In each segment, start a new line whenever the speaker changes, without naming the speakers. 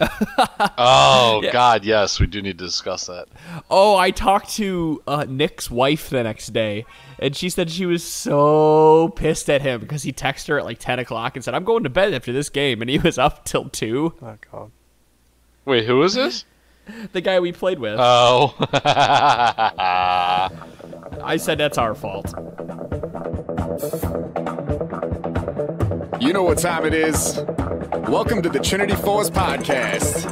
Oh
Yeah.
God, yes, we do need to discuss that.
Oh, I talked to uh, Nick's wife the next day, and she said she was so pissed at him because he texted her at like 10 o'clock and said, I'm going to bed after this game. And he was up till 2.
Oh god.
Wait, who is this?
The guy we played with.
Oh.
I said that's our fault.
You know what time it is. Welcome to the Trinity Force Podcast.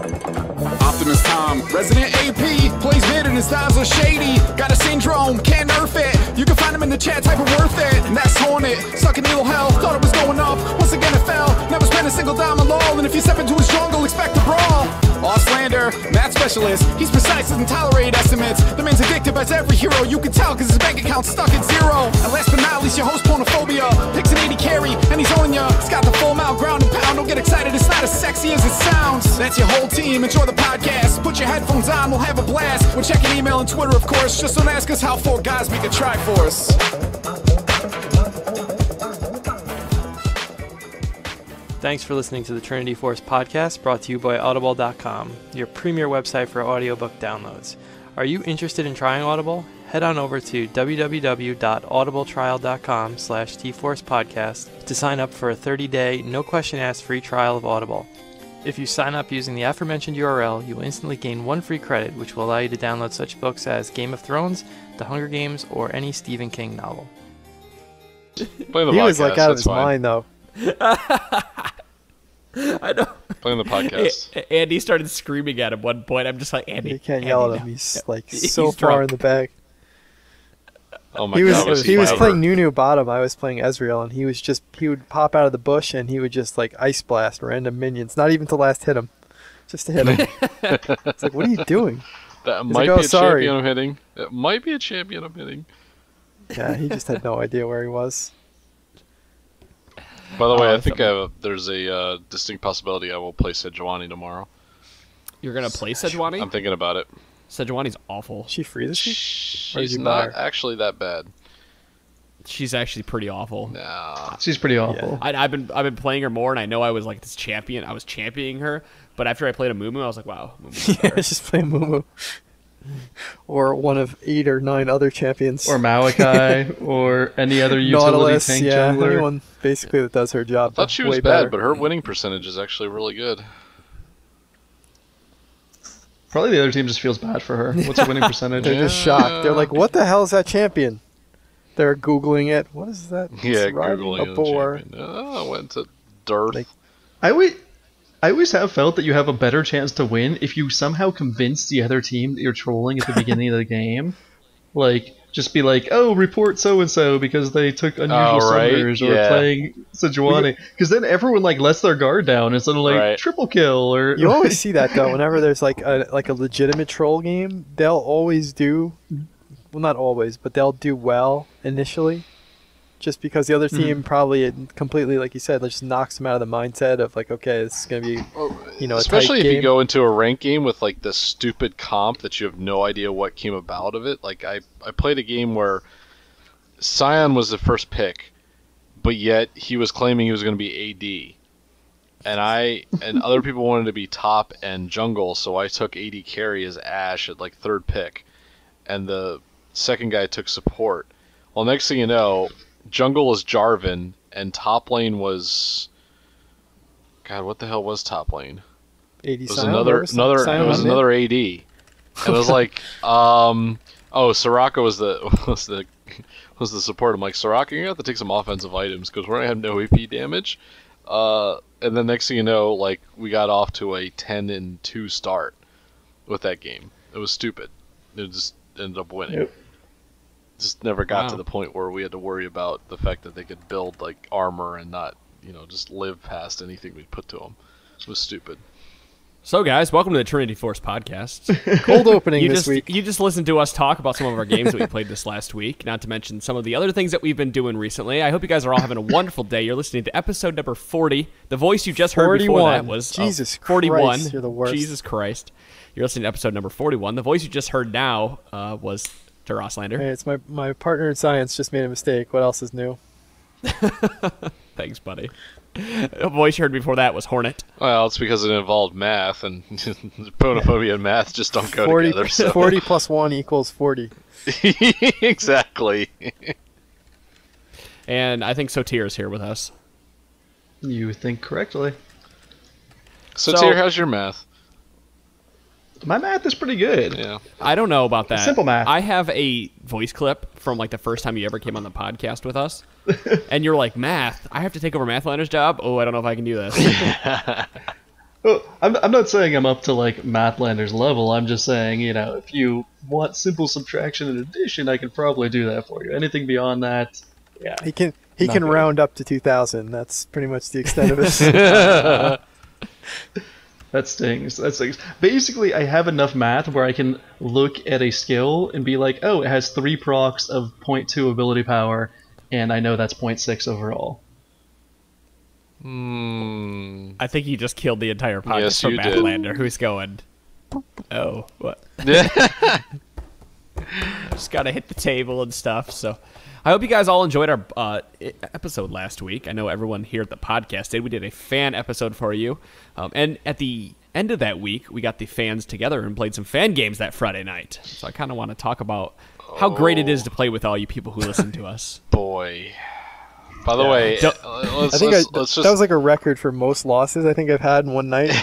Optimus Tom, Resident AP, plays mid and his styles are shady. Got a syndrome, can't nerf it. You can find him in the chat, type of worth it. And that's Hornet, sucking in Elo hell. Thought it was going up, once again it fell. Never spent a single dime on LOL, and if you step into his jungle, expect a brawl. Ausslander, math specialist, he's precise, doesn't tolerate estimates. The man's addictive as every hero, you can tell cause his bank account's stuck at zero. And last but not least, your host pornophobia. Picks an AD carry, and he's on ya. He's got the full mount, ground and pound. Don't get excited, it's not as sexy as it sounds. That's your whole team, enjoy the podcast. Put your headphones on, we'll have a blast. We're checking email and Twitter, of course. Just don't ask us how four guys make a Triforce.
Thanks for listening to the Trinity Force podcast brought to you by Audible.com, your premier website for audiobook downloads. Are you interested in trying Audible? Head on over to www.audibletrial.com slash tforcepodcast to sign up for a 30-day, no-question-asked free trial of Audible. If you sign up using the aforementioned URL, you will instantly gain one free credit, which will allow you to download such books as Game of Thrones, The Hunger Games, or any Stephen King novel.
Playing the
He
podcast.
was like out of his
fine.
mind though.
I know.
Playing the podcast.
A- Andy started screaming at him one point. I'm just like, Andy.
You can't
Andy,
yell at
no.
him. He's like
He's
so far in the back.
Oh my
He was
God,
he was playing Nunu bottom. I was playing Ezreal, and he was just he would pop out of the bush and he would just like ice blast random minions, not even to last hit him, just to hit him. it's like, what are you doing?
That
He's
might
like,
be
"Oh,
a
sorry."
champion I'm hitting. It might be a champion I'm hitting.
Yeah, he just had no idea where he was.
By the way,
Oh,
I think
something-
I have there's a uh, distinct possibility I will play Sejuani tomorrow.
You're going to play Sejuani?
I'm thinking about it.
Sejuani's awful.
Is she free this week?
She's not
her?
actually that bad.
She's actually pretty awful.
Nah.
She's pretty awful.
I, I've been I've been playing her more, and I know I was like this champion. I was championing her, but after I played Amumu, I was like, wow. Mumu's
yeah,
better.
just play Mumu. or one of eight or nine other champions.
Or Malachi, or any other utility
Nautilus,
tank
yeah,
jungler.
anyone basically that does her job.
I thought she was
way
bad,
better.
but her winning percentage is actually really good.
Probably the other team just feels bad for her. What's her winning percentage?
They're just shocked. They're like, "What the hell is that champion?" They're googling it. What is that?
Yeah,
It's
googling
a
the
boar.
champion. Oh, I went to Dirt.
Like-
I always, I always have felt that you have a better chance to win if you somehow convince the other team that you're trolling at the beginning of the game. Like, just be like, "Oh, report so and so because they took oh, unusual
Oh, right,
summoners or
yeah.
playing Sejuani." Because then everyone like lets their guard down and suddenly like
Right.
triple kill or
You always see that though. Whenever there's like a like a legitimate troll game, they'll always do, well, not always, but they'll do well initially, just because the other mm-hmm. team probably completely, like you said, just knocks them out of the mindset of like, okay, this is gonna be, you know, a tight
Especially if you go into a rank game with like this stupid comp that you have no idea what came about of it. Like I, I played a game where Sion was the first pick, but yet he was claiming he was going to be AD, and I and other people wanted to be top and jungle, so I took AD carry as Ashe at like third pick, and the second guy took support. Well, next thing you know, jungle was Jarvan, and top lane was. God, what the hell was top lane?
80
It was
Sion,
another
was
another
Sion
it was
on mid?
another AD. And it was like um oh Soraka was the was the was the support. I'm like Soraka, you have to take some offensive items because we're gonna have no AP damage. Uh, and then next thing you know, like we got off to a 10 and two start with that game. It was stupid. It just ended up winning.
Yep.
Just never got to the point where we had to worry about the fact that they could build like armor and not you know just live past anything we put to them. It was stupid.
So, guys, welcome to the Trinity Force podcast.
cold opening
you
this
just
week.
you just listened to us talk about some of our games that we played this last week. Not to mention some of the other things that we've been doing recently. I hope you guys are all having a wonderful day. You're listening to episode number forty. The voice you just heard before that was oh,
Jesus
forty-one.
Christ, you're the worst.
Jesus Christ, you're listening to episode number forty-one. The voice you just heard now uh, was to Rosslander.
Hey, it's my my partner in science just made a mistake. What else is new?
Thanks, buddy. A voice you heard before that was Hornet.
Well, it's because it involved math, and phonophobia and math just don't go
40,
together. So.
40 plus 1 equals 40.
exactly.
And I think Sotir is here with us.
You think correctly.
So,
So-
how's your math?
My math is pretty good.
Yeah.
I don't know about that.
Simple math.
I have a voice clip from like the first time you ever came on the podcast with us, and you're like, "Math, I have to take over Mathliner's job." Oh, I don't know if I can do this.
Well, I'm, I'm not saying I'm up to like Mathlander's level. I'm just saying, you know, if you want simple subtraction and addition, I can probably do that for you. Anything beyond that, yeah.
He can he can
good.
round up to 2000. That's pretty much the extent of his.
That stings. That stings. Basically, I have enough math where I can look at a skill and be like, oh, it has three procs of 0.2 ability power, and I know that's 0.6 overall.
Hmm.
I think you just killed the entire podcast
Yes,
for
you.
Mathlander. Who's going? Oh, what? Just gotta hit the table and stuff. So, I hope you guys all enjoyed our uh, episode last week. I know everyone here at the podcast did. We did a fan episode for you, um, and at the end of that week, we got the fans together and played some fan games that Friday night. So, I kind of want to talk about how great it is to play with all you people who listen to us.
Boy. By the way,
Don't-
uh, let's,
I think
let's,
I,
let's just
that was like a record for most losses I think I've had in one night,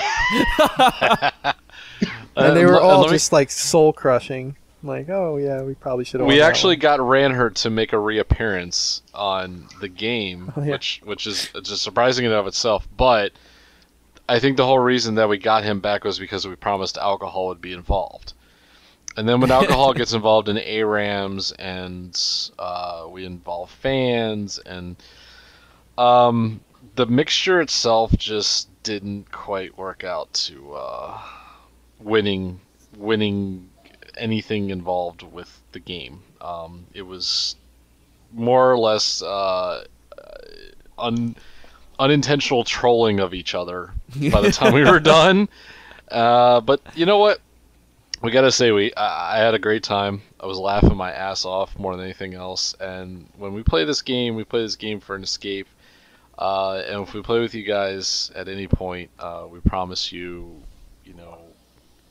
and they
Uh,
were all
me-
just like soul crushing. Like, oh yeah, we probably should have.
we actually got Ranhert to make a reappearance on the game,
Oh, yeah.
which which is just surprising in and of itself. But I think the whole reason that we got him back was because we promised alcohol would be involved. And then when alcohol gets involved in ARAMs and uh, we involve fans and um, the mixture itself just didn't quite work out to uh, winning winning anything involved with the game. Um, it was more or less uh, un, unintentional trolling of each other by the time we were done. Uh, but you know what? We gotta say we I, I had a great time. I was laughing my ass off more than anything else. And when we play this game, we play this game for an escape. Uh, and if we play with you guys at any point, uh, we promise you, you know,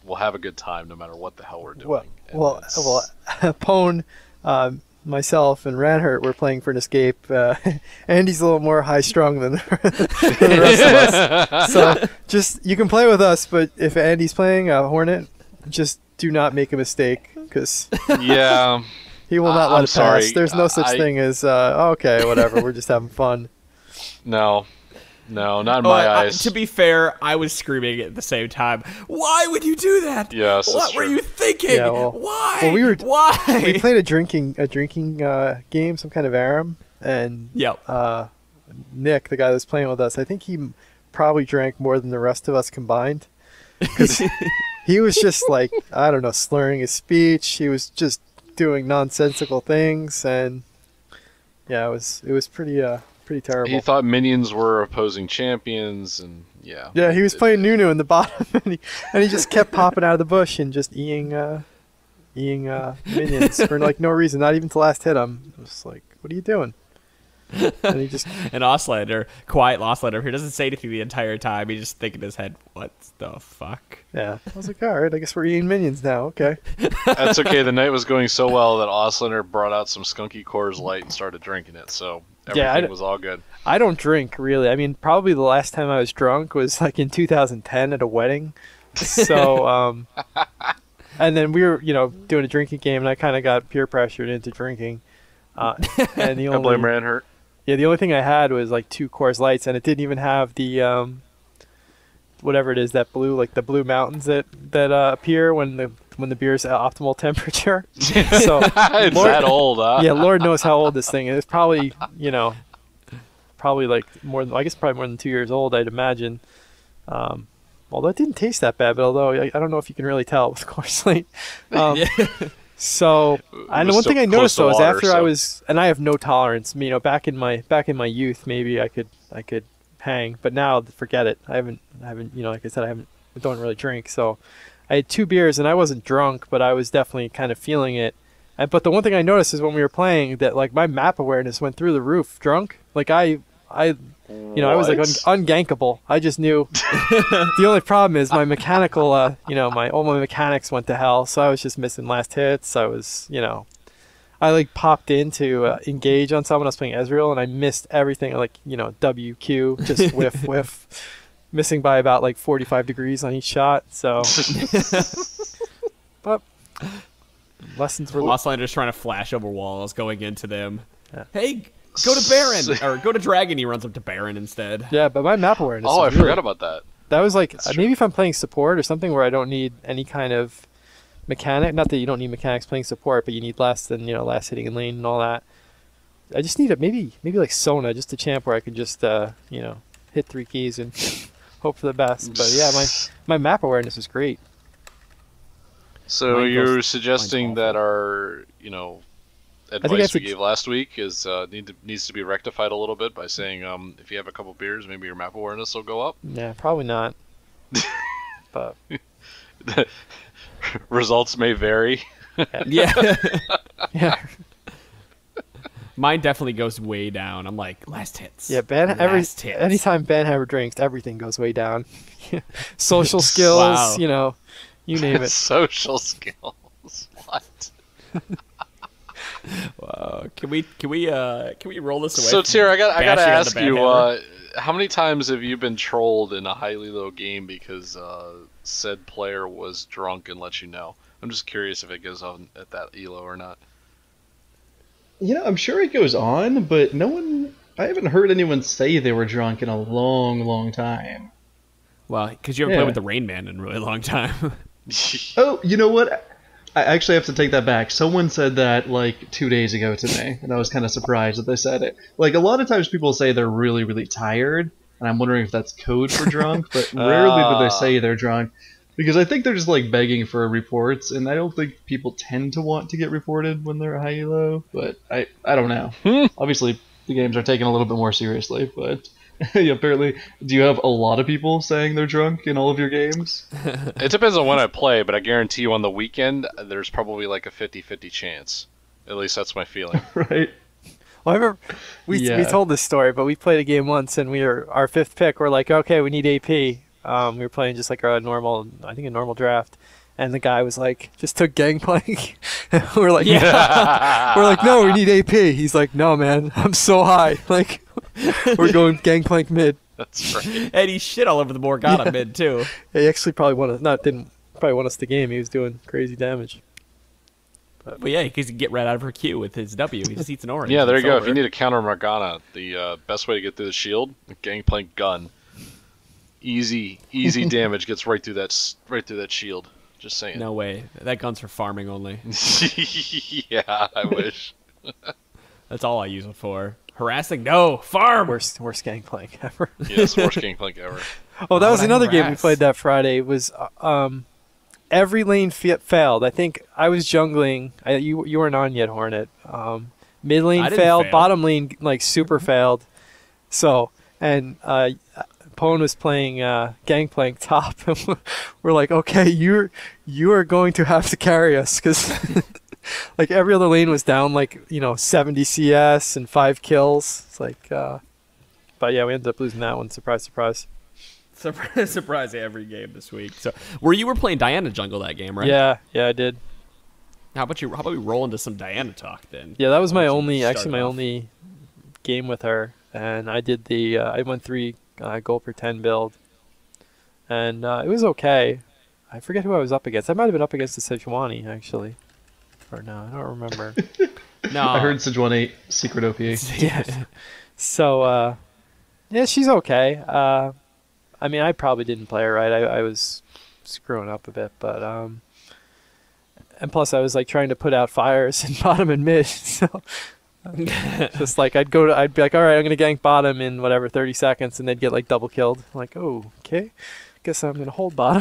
we'll have a good time no matter what the hell we're doing.
Well,
And
well, well, Pone, um, myself, and Ranhert were playing for an escape. Uh, Andy's a little more high strung than, the- than the rest of us. So just you can play with us, but if Andy's playing uh, Hornet, just do not make a mistake because
yeah.
he will not
I-
let
I'm
it
sorry.
pass. There's no such
I-
thing as uh, okay, whatever. We're just having fun.
No, no, not in
Oh,
my
I-
eyes.
to be fair, I was screaming at the same time. Why would you do that?
Yes,
What were
true.
you thinking?
Yeah, well-
Why?
well, we were-
Why?
We played a drinking a drinking uh, game, some kind of aram, and
Yep.
uh, Nick, the guy that's playing with us, I think he probably drank more than the rest of us combined. Because he was just like, I don't know, slurring his speech. He was just doing nonsensical things, and yeah, it was it was pretty uh pretty terrible.
he thought minions were opposing champions, and yeah.
yeah, he was
It-
playing Nunu in the bottom, and he, and he just kept popping out of the bush and just eating uh, eating uh, minions for like no reason, not even to last hit him. It was like, what are you doing? And he just
And Oslander, quiet Oslander, who doesn't say anything the entire time. He's just thinking in his head, "What the fuck?"
Yeah. I was like, all right, I guess we're eating minions now. Okay.
That's okay. The night was going so well that Oslander brought out some skunky Coors Light and started drinking it, so everything
Yeah, I d-
was all good.
I don't drink really. I mean, probably the last time I was drunk was like in 2010 at a wedding. So, um, and then we were, you know, doing a drinking game, and I kind of got peer pressured into drinking. Uh, and the
I
only
blame Ranhert.
yeah, the only thing I had was like two Coors Lights, and it didn't even have the um, whatever it is that blue, like the blue mountains that that uh, appear when the when the beer's at optimal temperature. so
it's
Lord-
that old, huh?
yeah, Lord knows how old this thing is. It's probably, you know, probably like more than I guess probably more than two years old, I'd imagine. Um, although it didn't taste that bad, but although I, I don't know if you can really tell with Coors Light. Um, So, and one
still
thing I noticed though is
water,
after I was, and I have no tolerance. You know, back in my back in my youth, maybe I could I could hang, but now forget it. I haven't I haven't you know like I said I haven't I don't really drink. So, I had two beers and I wasn't drunk, but I was definitely kind of feeling it. And, but the one thing I noticed is when we were playing that like my map awareness went through the roof drunk. Like I I, you know, I was like
What?
un- ungankable. I just knew. the only problem is my mechanical, uh, you know, my all my mechanics went to hell. So I was just missing last hits. I was, you know, I like popped in to uh, engage on someone. I was playing Ezreal, and I missed everything. Like you know, WQ, just whiff whiff, missing by about like 45 degrees on each shot. So, but lessons were
Lost Lander's trying to flash over walls, going into them.
Yeah.
Hey, go to Baron or go to Dragon. He runs up to Baron instead.
yeah. But my map awareness.
oh, I
really-
forgot about that.
That was like uh, maybe if I'm playing support or something where I don't need any kind of mechanic. Not that you don't need mechanics playing support, but you need less than you know last hitting in lane and all that. I just need a maybe maybe like Sona, just a champ where I can just uh, you know hit three keys and hope for the best. But yeah, my my map awareness is great.
So
Mine
you're
goes-
suggesting that our, you know, advice we
a-
gave last week is uh, need to, needs to be rectified a little bit by saying um, if you have a couple beers, maybe your map awareness will go up.
Yeah, probably not. but
Results may vary.
Yeah,
yeah,
mine definitely goes way down. I'm like last hits.
yeah. Ben every
hits.
anytime Ben ever drinks, everything goes way down. Social skills,
Wow.
you know, you name it.
Social skills. What?
Uh, can we can we uh can we roll this away?
So
from
Tier, I got I gotta
bashing on the
ask you, uh, how many times have you been trolled in a high elo game because uh, said player was drunk and let you know? I'm just curious if it goes on at that elo or not.
You know, I'm sure it goes on, but no one. I haven't heard anyone say they were drunk in a long, long time.
well, because you haven't
Yeah.
played with the Rain Man in a really long time.
Oh, you know what? I actually have to take that back. Someone said that like two days ago to me, and I was kind of surprised that they said it. Like a lot of times, people say they're really, really tired, and I'm wondering if that's code for drunk. But rarely do they
Ah.
say they're drunk, because I think they're just like begging for reports, and I don't think people tend to want to get reported when they're high elo. But I, I don't know.
Hmm.
Obviously, the games are taken a little bit more seriously, but. yeah, apparently, do you have a lot of people saying they're drunk in all of your games?
It depends on when I play, but I guarantee you on the weekend, there's probably like a 50-50 chance. At least that's my feeling.
right?
Well, I remember we we told this story, but we played a game once, and we were our fifth pick. We're like, okay, we need AP. Um, we were playing just like a normal, I think a normal draft, and the guy was like, just took gangplank. we're like,
Yeah.
we're like, no, we need AP. He's like, no, man, I'm so high. Like, we're going gangplank mid.
That's right.
and he shit all over the Morgana mid too.
He actually probably won us. Not didn't probably won us the game. He was doing crazy damage.
But yeah, because he can get right out of her Q with his W. He just eats an orange.
Yeah, there you
It's
go. If you need to counter Morgana, the uh, best way to get through the shield, gangplank gun. Easy, easy damage gets right through that right through that shield. Just saying.
No way. That gun's for farming only.
yeah, I wish.
That's all I use it for. Harassing? No. Farm.
Worst worst gangplank ever.
Yes, worst gangplank ever.
Oh, that
Why
was
would I
another game we played that Friday. It was uh, um, every lane fa- failed. I think I was jungling. I, you you weren't on yet, Hornet. Um, mid lane failed.
fail.
Bottom lane like super failed. So and uh, Pone was playing uh, Gangplank top. and We're like, okay, you're you are going to have to carry us because like every other lane was down like you know 70 CS and five kills. It's like. Uh, but yeah, we ended up losing that one. Surprise, surprise.
Surprise, surprise every game this week. So, were you were playing Diana jungle that game, right?
Yeah, yeah, I did.
How about you? How about we roll into some Diana talk then?
Yeah, that was my only, actually my
off.
only game with her, and I did the, uh, I went three uh, gold per ten build, and uh, it was okay. I forget who I was up against. I might have been up against the Sejuani actually, or no, I don't remember.
No,
I heard Sejuani secret OP.
yeah. So, uh, yeah, she's okay. Uh, I mean, I probably didn't play her right. I, I was screwing up a bit, but um, and plus I was like trying to put out fires in bottom and mid, so just like I'd go to, I'd be like, all right, I'm gonna gank bottom in whatever 30 seconds, and they'd get like double killed. I'm like, oh, okay, guess I'm gonna hold bottom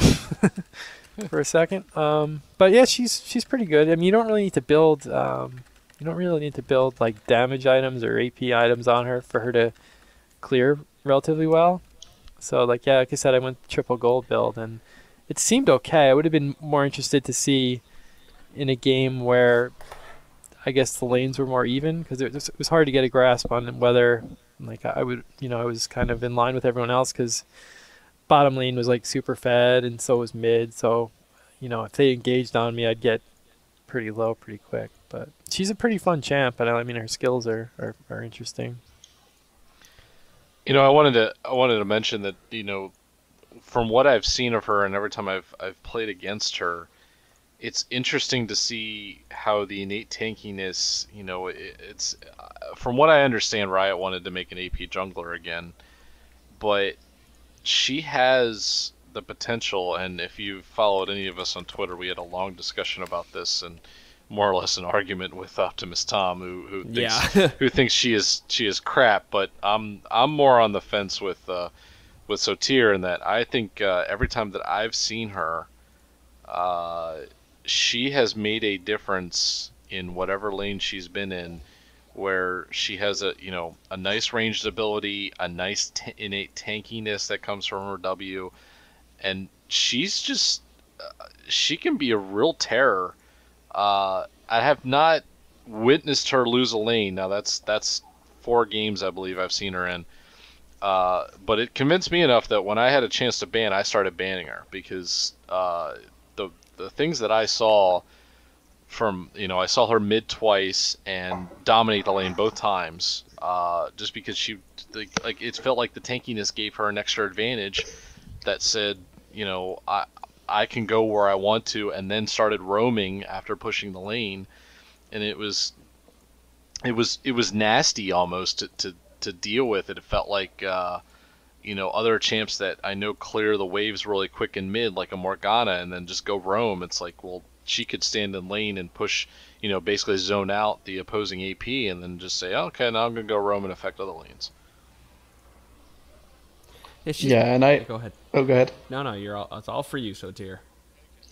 for a second. Um, but yeah, she's she's pretty good. I mean, you don't really need to build. Um, you don't really need to build like damage items or AP items on her for her to clear relatively well. So like yeah, like I said, I went triple gold build and it seemed okay. I would have been more interested to see in a game where I guess the lanes were more even because it, was- it was hard to get a grasp on whether Like I would, you know, I was kind of in line with everyone else because bottom lane was like super fed, and so was mid. So, you know, if they engaged on me, I'd get pretty low pretty quick. But she's a pretty fun champ, and I mean her skills are, are, are interesting.
You know, I wanted to I wanted to mention that you know, from what I've seen of her, and every time I've I've played against her, it's interesting to see how the innate tankiness. You know, it, it's uh, from what I understand, Riot wanted to make an AP jungler again, but she has the potential. And if you followed any of us on Twitter, we had a long discussion about this and more or less an argument with Optimus Tom, who who thinks
Yeah.
who thinks she is she is crap. But I'm I'm more on the fence with uh, with Sotir in that I think uh, every time that I've seen her, uh, she has made a difference in whatever lane she's been in. Where she has a you know a nice ranged ability, a nice t- innate tankiness that comes from her W, and she's just uh, she can be a real terror. Uh, I have not witnessed her lose a lane. Now that's that's four games I believe I've seen her in. Uh, but it convinced me enough that when I had a chance to ban, I started banning her because uh, the the things that I saw from you know I saw her mid twice and dominate the lane both times. Uh, just because she like, like it felt like the tankiness gave her an extra advantage that said you know I I can go where I want to and then started roaming after pushing the lane and it was it was it was nasty almost to to, to deal with it. It felt like uh, you know other champs that I know clear the waves really quick in mid like a Morgana and then just go roam. It's like well she could stand in lane and push you know basically zone out the opposing AP and then just say okay now I'm gonna go roam and affect other lanes.
Yeah,
and I.
Go ahead.
Oh, go ahead.
No, no, you're all. It's all for you, Sotir.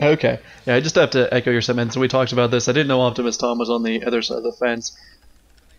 Okay. Yeah, I just have to echo your sentiments. We talked about this. I didn't know Optimus Tom was on the other side of the fence.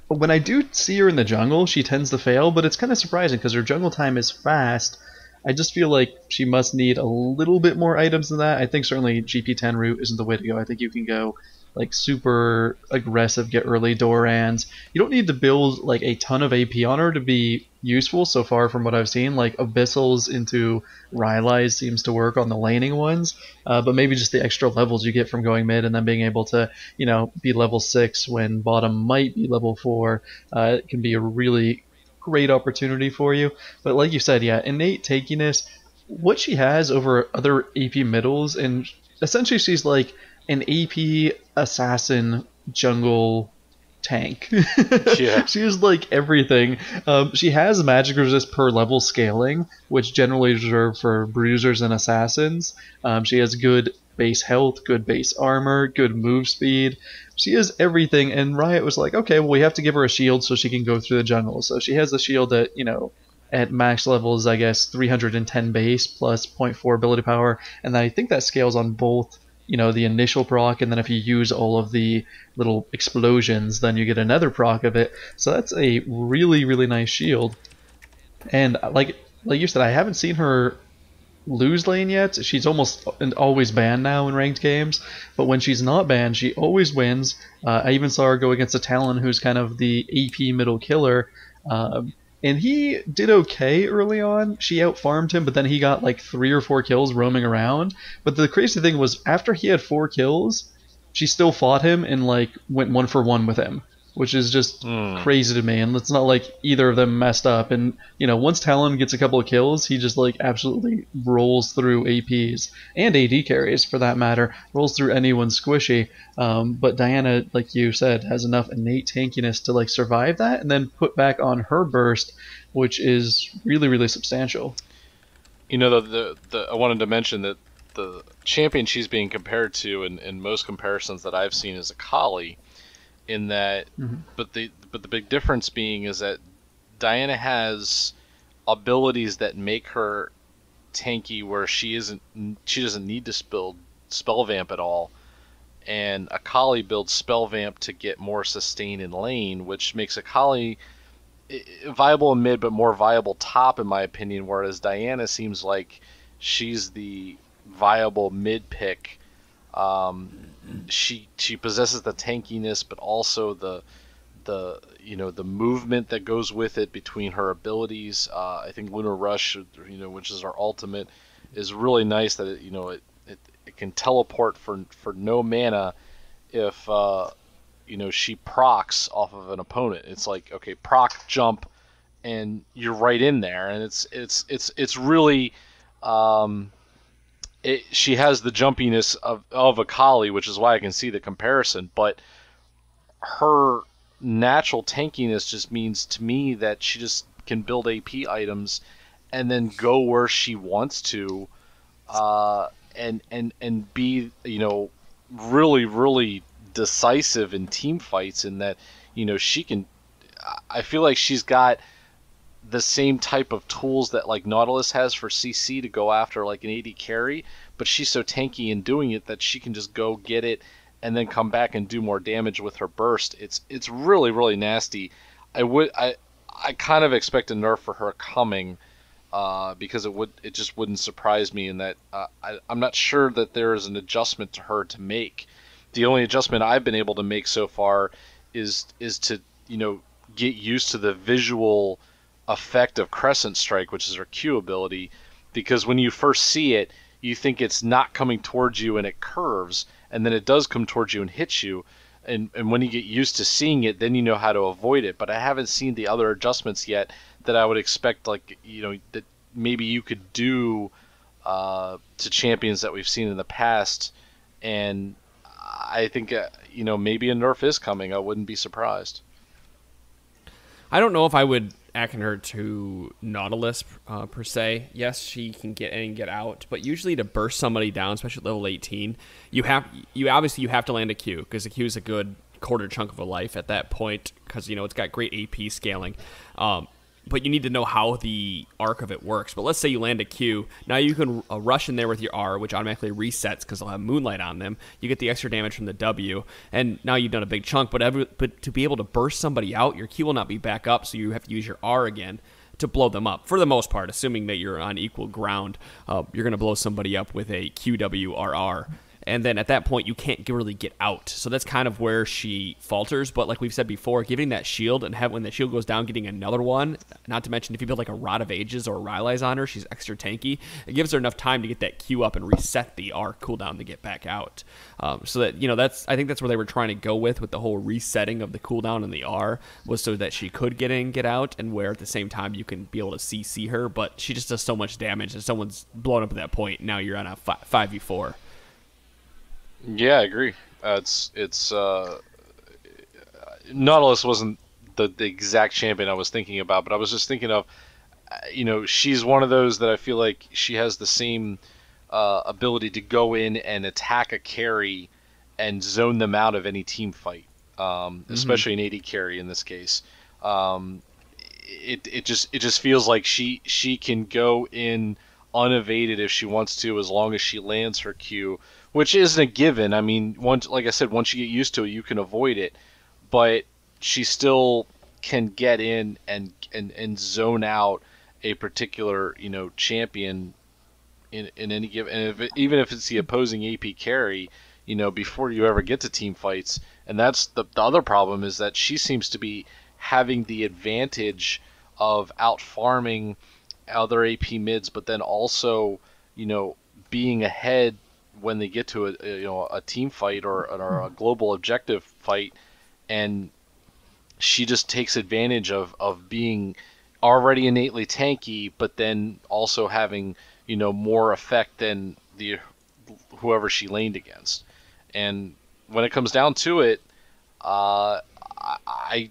But when I do see her in the jungle, she tends to fail, but it's kind of surprising because her jungle time is fast. I just feel like she must need a little bit more items than that. I think certainly GP10 route isn't the way to go. I think you can go like super aggressive, get early Dorans. You don't need to build like a ton of AP on her to be useful so far from what I've seen. Like Abyssals into Rylai's seems to work on the laning ones, uh, but maybe just the extra levels you get from going mid and then being able to, you know, be level six when bottom might be level four, uh, it can be a really great opportunity for you. But like you said, yeah, innate tankiness. What she has over other AP middles, and essentially she's like an AP assassin jungle tank.
Yeah.
she is like everything. Um, she has magic resist per level scaling, which generally is reserved for bruisers and assassins. Um, she has good base health, good base armor, good move speed. She has everything, and Riot was like, okay, well, we have to give her a shield so she can go through the jungle. So she has a shield at, you know, at max levels, I guess, 310 base plus 0.4 ability power, and I think that scales on both you know the initial proc and then if you use all of the little explosions then you get another proc of it. So that's a really really nice shield. And like like you said i haven't seen her lose lane yet. She's almost and always banned now in ranked games. But when she's not banned she always wins. Uh, i even saw her go against a talon who's kind of the ap middle killer. Um, and he did okay early on. She out farmed him, but then he got like three or four kills roaming around. But the crazy thing was, after he had four kills, she still fought him and like went one for one with him, which is just crazy to me. And it's not like either of them messed up. And you know, once Talon gets a couple of kills, he just like absolutely rolls through APs and AD carries for that matter, rolls through anyone squishy. Um, but Diana, like you said, has enough innate tankiness to like survive that and then put back on her burst, which is really really substantial.
You know, the, the, the I wanted to mention that the champion she's being compared to in, in most comparisons that I've seen is Akali, in that, mm-hmm. but the but the big difference being is that Diana has abilities that make her tanky where she isn't she doesn't need to spell spell vamp at all. And Akali builds spell vamp to get more sustain in lane which makes Akali i- viable in mid but more viable top in my opinion whereas Diana seems like she's the viable mid pick um, she she possesses the tankiness but also the the you know the movement that goes with it between her abilities. Uh, I think Lunar Rush, you know, which is our ultimate, is really nice that it you know it, it, it can teleport for for no mana if uh, you know she procs off of an opponent. It's like okay, proc jump, and you're right in there, and it's it's it's it's really. Um, it, she has the jumpiness of, of Akali, which is why I can see the comparison. But her natural tankiness just means to me that she just can build AP items and then go where she wants to, uh, and and and be you know really really decisive in team fights. In that you know she can, I feel like she's got the same type of tools that like Nautilus has for CC to go after like an AD carry, but she's so tanky in doing it that she can just go get it and then come back and do more damage with her burst. It's it's really really nasty. I would I I kind of expect a nerf for her coming uh, because it would it just wouldn't surprise me in that uh, I, I'm not sure that there is an adjustment to her to make. The only adjustment I've been able to make so far is is to you know get used to the visual effect of Crescent Strike, which is her Q ability, because when you first see it, you think it's not coming towards you and it curves, and then it does come towards you and hits you. And, and when you get used to seeing it, then you know how to avoid it. But I haven't seen the other adjustments yet that I would expect, like, you know, that maybe you could do uh, to champions that we've seen in the past. And I think, uh, you know, maybe a nerf is coming. I wouldn't be surprised.
I don't know if I would akin her to Nautilus uh, per se. Yes, she can get in and get out, but usually to burst somebody down, especially level 18, you have you obviously you have to land a Q because the Q is a good quarter chunk of a life at that point because you know it's got great AP scaling. Um, but you need to know how the arc of it works. But let's say you land a Q. Now you can uh, rush in there with your R, which automatically resets because they'll have Moonlight on them. You get the extra damage from the W, and now you've done a big chunk. But every, but to be able to burst somebody out, your Q will not be back up, so you have to use your R again to blow them up. For the most part, assuming that you're on equal ground, uh, you're going to blow somebody up with a QWRR and then at that point you can't really get out. So that's kind of where she falters. But like we've said before, giving that shield and have when the shield goes down, getting another one. Not to mention if you build like a Rod of Ages or Rylai's on her, she's extra tanky. It gives her enough time to get that Q up and reset the R cooldown to get back out. Um, so that you know that's I think that's where they were trying to go with with the whole resetting of the cooldown and the R was so that she could get in, get out, and where at the same time you can be able to CC her. But she just does so much damage and someone's blown up at that point. Now you're on a five v four.
Yeah, I agree. Uh, it's it's uh, Nautilus wasn't the, the exact champion I was thinking about, but I was just thinking of, uh, you know, she's one of those that I feel like she has the same uh, ability to go in and attack a carry and zone them out of any team fight, um, mm-hmm. especially an AD carry in this case. Um, it, it just it just feels like she she can go in unevaded if she wants to as long as she lands her Q which isn't a given. I mean, once like I said, once you get used to it, you can avoid it, but she still can get in and and, and zone out a particular you know champion in in any given and if it, even if it's the opposing AP carry, you know, before you ever get to team fights. And that's the, the other problem is that she seems to be having the advantage of out farming other AP mids, but then also, you know, being ahead when they get to a, a you know a team fight or, or a global objective fight, and she just takes advantage of of being already innately tanky, but then also having you know more effect than the whoever she laned against. And when it comes down to it, uh, I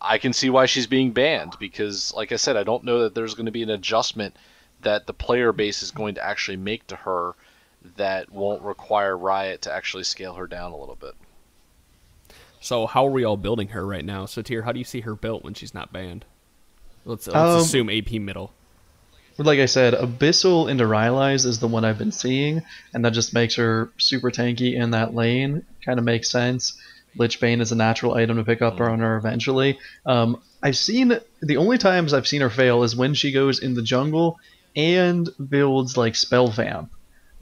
I can see why she's being banned because, like I said, I don't know that there's going to be an adjustment that the player base is going to actually make to her that won't require Riot to actually scale her down a little bit.
So how are we all building her right now? So Tier, how do you see her built when she's not banned? Let's, let's um, assume AP middle.
Like I said, Abyssal into Rylai's is the one I've been seeing, and that just makes her super tanky in that lane. Kind of makes sense. Lich Bane is a natural item to pick up on her eventually. Um, I've seen the only times I've seen her fail is when she goes in the jungle and builds like Spell Vamp.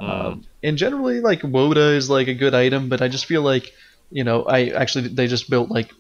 Um, and generally, like WotA is like a good item, but I just feel like, you know, I actually they just built like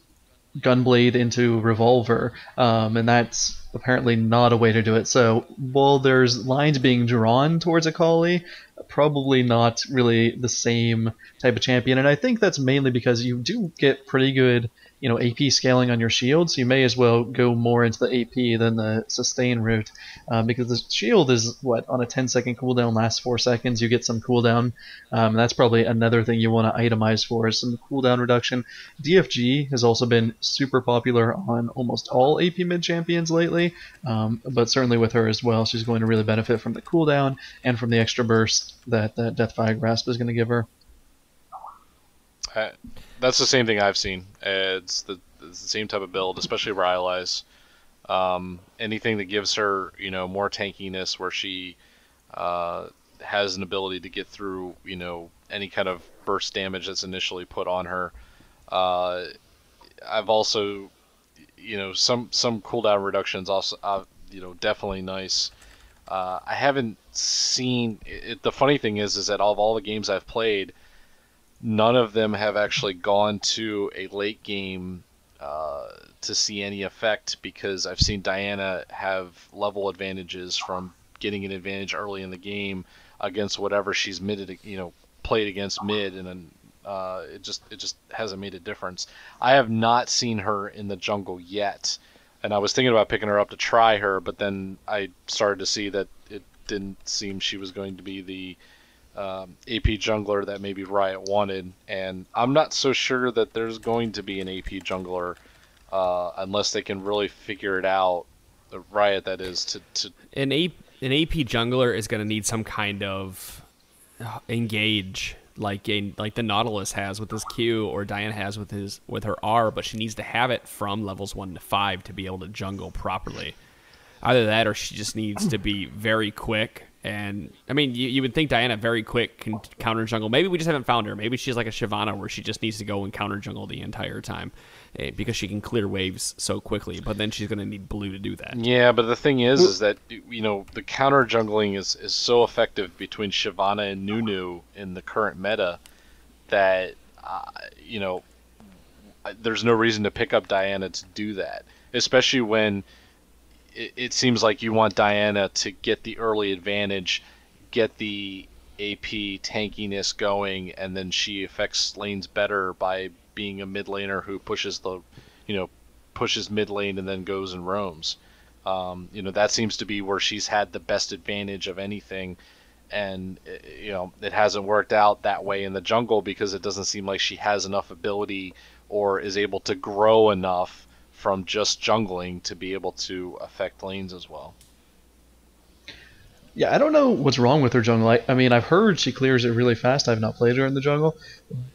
Gunblade into Revolver, um, and that's apparently not a way to do it. So while there's lines being drawn towards Akali, probably not really the same type of champion. And I think that's mainly because you do get pretty good you know AP scaling on your shield, so you may as well go more into the AP than the sustain route, um, because the shield is what on a 10 second cooldown lasts four seconds. You get some cooldown. Um, that's probably another thing you want to itemize for is some cooldown reduction. DFG has also been super popular on almost all AP mid champions lately, um, but certainly with her as well, she's going to really benefit from the cooldown and from the extra burst that that Deathfire Grasp is going to give her.
I, that's the same thing I've seen. It's the, it's the same type of build, especially Rylai's. Um, anything that gives her, you know, more tankiness, where she uh, has an ability to get through, you know, any kind of burst damage that's initially put on her. Uh, I've also, you know, some some cooldown reductions also, uh, you know, definitely nice. Uh, I haven't seen it, the funny thing is is that of all the games I've played, none of them have actually gone to a late game uh, to see any effect because I've seen Diana have level advantages from getting an advantage early in the game against whatever she's mid, you know, played against mid, and then uh, it just it just hasn't made a difference. I have not seen her in the jungle yet, and I was thinking about picking her up to try her, but then I started to see that it didn't seem she was going to be the um, AP jungler that maybe Riot wanted, and I'm not so sure that there's going to be an AP jungler uh, unless they can really figure it out. The Riot that is to, to
an AP an AP jungler is going to need some kind of uh, engage like a, like the Nautilus has with his Q or Diana has with his with her R, but she needs to have it from levels one to five to be able to jungle properly. Either that, or she just needs to be very quick and I mean, you, you would think Diana very quick can counter jungle. Maybe we just haven't found her. Maybe she's like a Shyvana where she just needs to go and counter jungle the entire time eh, because she can clear waves so quickly. But then she's going to need blue to do that.
Yeah, but the thing is, is that you know the counter jungling is, is so effective between Shyvana and Nunu in the current meta that uh, you know there's no reason to pick up Diana to do that, especially when it, it seems like you want Diana to get the early advantage, get the AP tankiness going, and then she affects lanes better by being a mid laner who pushes the, you know, pushes mid lane and then goes and roams. Um, you know that seems to be where she's had the best advantage of anything, and uh, you know it hasn't worked out that way in the jungle because it doesn't seem like she has enough ability or is able to grow enough from just jungling to be able to affect lanes as well.
Yeah, I don't know what's wrong with her jungle. I, I mean, I've heard she clears it really fast. I've not played her in the jungle,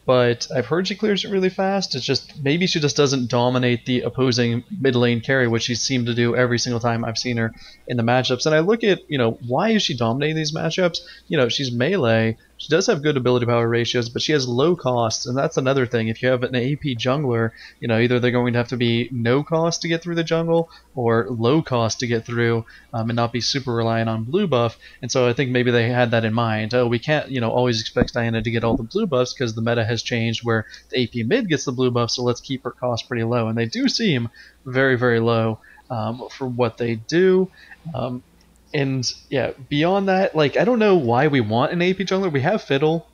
but I've heard she clears it really fast. It's just maybe she just doesn't dominate the opposing mid lane carry, which she seemed to do every single time I've seen her in the matchups. And I look at, you know, why is she dominating these matchups? You know, she's melee, she does have good ability power ratios, but she has low costs, and that's another thing. If you have an AP jungler, you know either they're going to have to be no cost to get through the jungle or low cost to get through, um, and not be super reliant on blue buff. And so I think maybe they had that in mind. Oh, we can't you know always expect Diana to get all the blue buffs because the meta has changed where the AP mid gets the blue buff, so let's keep her cost pretty low. And they do seem very very low um, for what they do. Um, and yeah, beyond that, like I don't know why we want an AP jungler. We have Fiddle.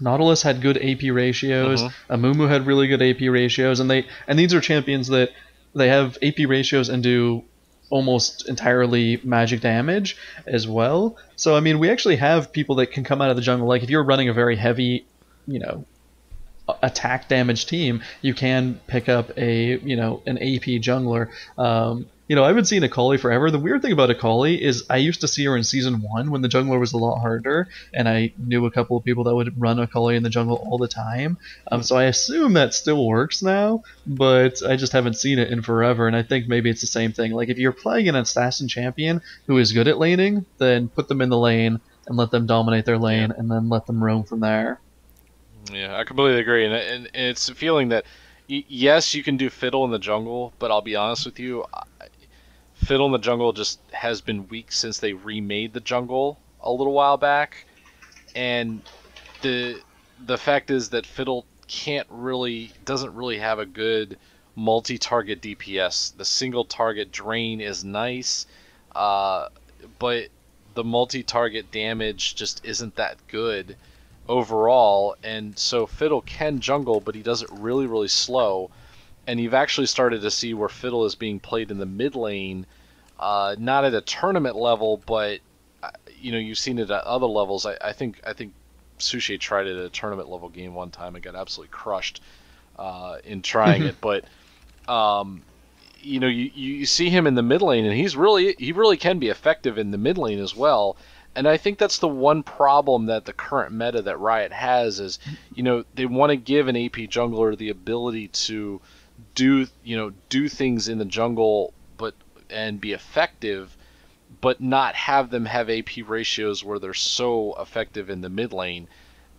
Nautilus had good AP ratios.
Mhm.
Amumu had really good AP ratios, and they and these are champions that they have AP ratios and do almost entirely magic damage as well. So I mean, we actually have people that can come out of the jungle. Like if you're running a very heavy, you know, attack damage team, you can pick up a you know an AP jungler. Um, you know, I haven't seen Akali forever. The weird thing about Akali is I used to see her in season one when the jungler was a lot harder, and I knew a couple of people that would run Akali in the jungle all the time. Um, so I assume that still works now, but I just haven't seen it in forever. And I think maybe it's the same thing. Like if you're playing an assassin champion who is good at laning, then put them in the lane and let them dominate their lane, and then let them roam from there.
Yeah, I completely agree, and, and, and it's a feeling that y- yes, you can do fiddle in the jungle, but I'll be honest with you, I, fiddle in the jungle just has been weak since they remade the jungle a little while back, and the the fact is that fiddle can't really doesn't really have a good multi-target DPS. The single target drain is nice, uh, but the multi-target damage just isn't that good overall. And so Fiddle can jungle, but he does it really, really slow. And you've actually started to see where Fiddle is being played in the mid lane, uh, not at a tournament level, but uh, you know you've seen it at other levels. I, I think I think Sushi tried it at a tournament level game one time and got absolutely crushed uh, in trying it. But um, you know, you, you see him in the mid lane, and he's really he really can be effective in the mid lane as well. And I think that's the one problem that the current meta that Riot has is, you know, they want to give an AP jungler the ability to do you know do things in the jungle, but and be effective, but not have them have AP ratios where they're so effective in the mid lane.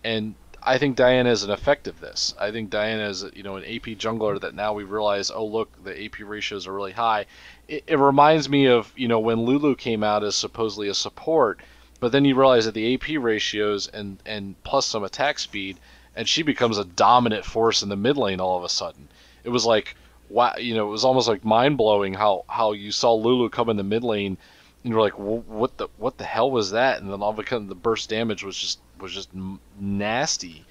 And I think Diana is an effective this. I think Diana is you know an AP jungler that now we realize oh look the AP ratios are really high. It, it reminds me of you know when Lulu came out as supposedly a support, but then you realize that the AP ratios and and plus some attack speed, and she becomes a dominant force in the mid lane all of a sudden. It was like wow, you know it was almost like mind blowing how how you saw Lulu come in the mid lane. And you're like, what the what the hell was that? And then all of a sudden, the burst damage was just was just nasty.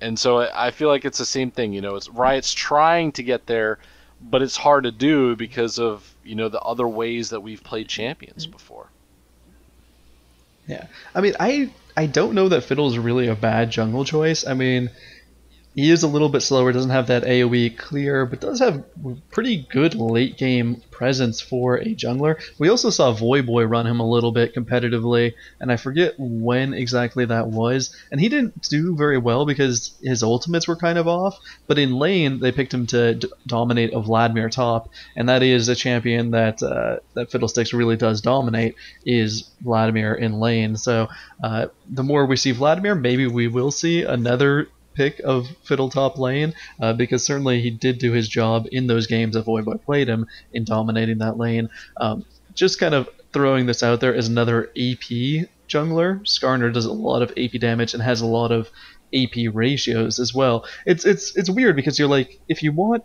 And so I feel like it's the same thing. You know, it's Riot's trying to get there, but it's hard to do because of you know the other ways that we've played champions before.
Yeah, I mean, I I don't know that Fiddle is really a bad jungle choice. I mean, he is a little bit slower, doesn't have that AoE clear, but does have pretty good late game presence for a jungler. We also saw Voyboy run him a little bit competitively, and I forget when exactly that was. And he didn't do very well because his ultimates were kind of off, but in lane they picked him to dominate a Vladimir top, and that is a champion that uh, that Fiddlesticks really does dominate, is Vladimir in lane. So uh, the more we see Vladimir, maybe we will see another pick of Fiddle top lane uh, because certainly he did do his job in those games if Voyboy played him in dominating that lane. Um, just kind of throwing this out there as another AP jungler. Skarner does a lot of AP damage and has a lot of AP ratios as well. It's it's it's weird because you're like if you want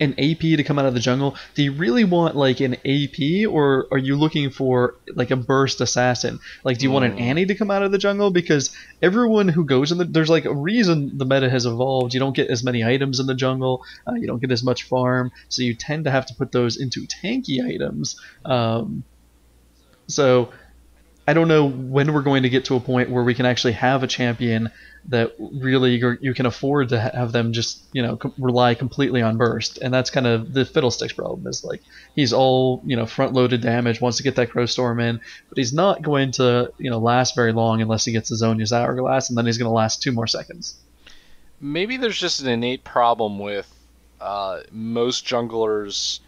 an AP to come out of the jungle, do you really want like an AP or are you looking for like a burst assassin? Like do you mm. want an hmm. Annie to come out of the jungle? Because everyone who goes in the there's like a reason the meta has evolved. You don't get as many items in the jungle, uh, you don't get as much farm, so you tend to have to put those into tanky items. Um, so I don't know when we're going to get to a point where we can actually have a champion that really you can afford to have them just you know rely completely on burst, and that's kind of the fiddlesticks problem. Is like he's all you know front loaded damage, wants to get that crow storm in, but he's not going to you know last very long unless he gets his Zhonya's hourglass, and then he's going to last two more seconds.
Maybe there's just an innate problem with uh, most junglers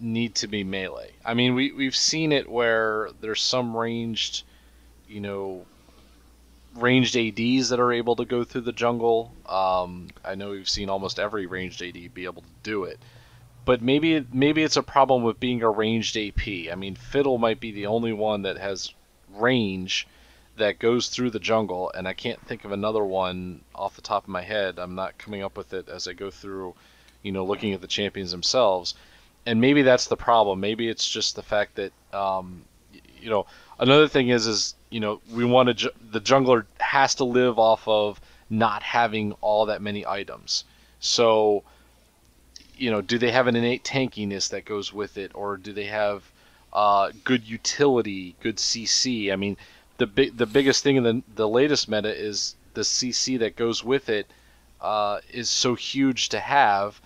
need to be melee. I mean, we we've seen it where there's some ranged, you know, ranged ADs that are able to go through the jungle. Um, I know we've seen almost every ranged AD be able to do it, but maybe maybe it's a problem with being a ranged AP. I mean, Fiddle might be the only one that has range that goes through the jungle, and I can't think of another one off the top of my head. I'm not coming up with it as I go through, you know, looking at the champions themselves. And maybe that's the problem. Maybe it's just the fact that, um, you know, another thing is is you know we want to the jungler has to live off of not having all that many items. So you know, do they have an innate tankiness that goes with it, or do they have uh, good utility, good CC? I mean, the big the biggest thing in the the latest meta is the CC that goes with it uh, is so huge to have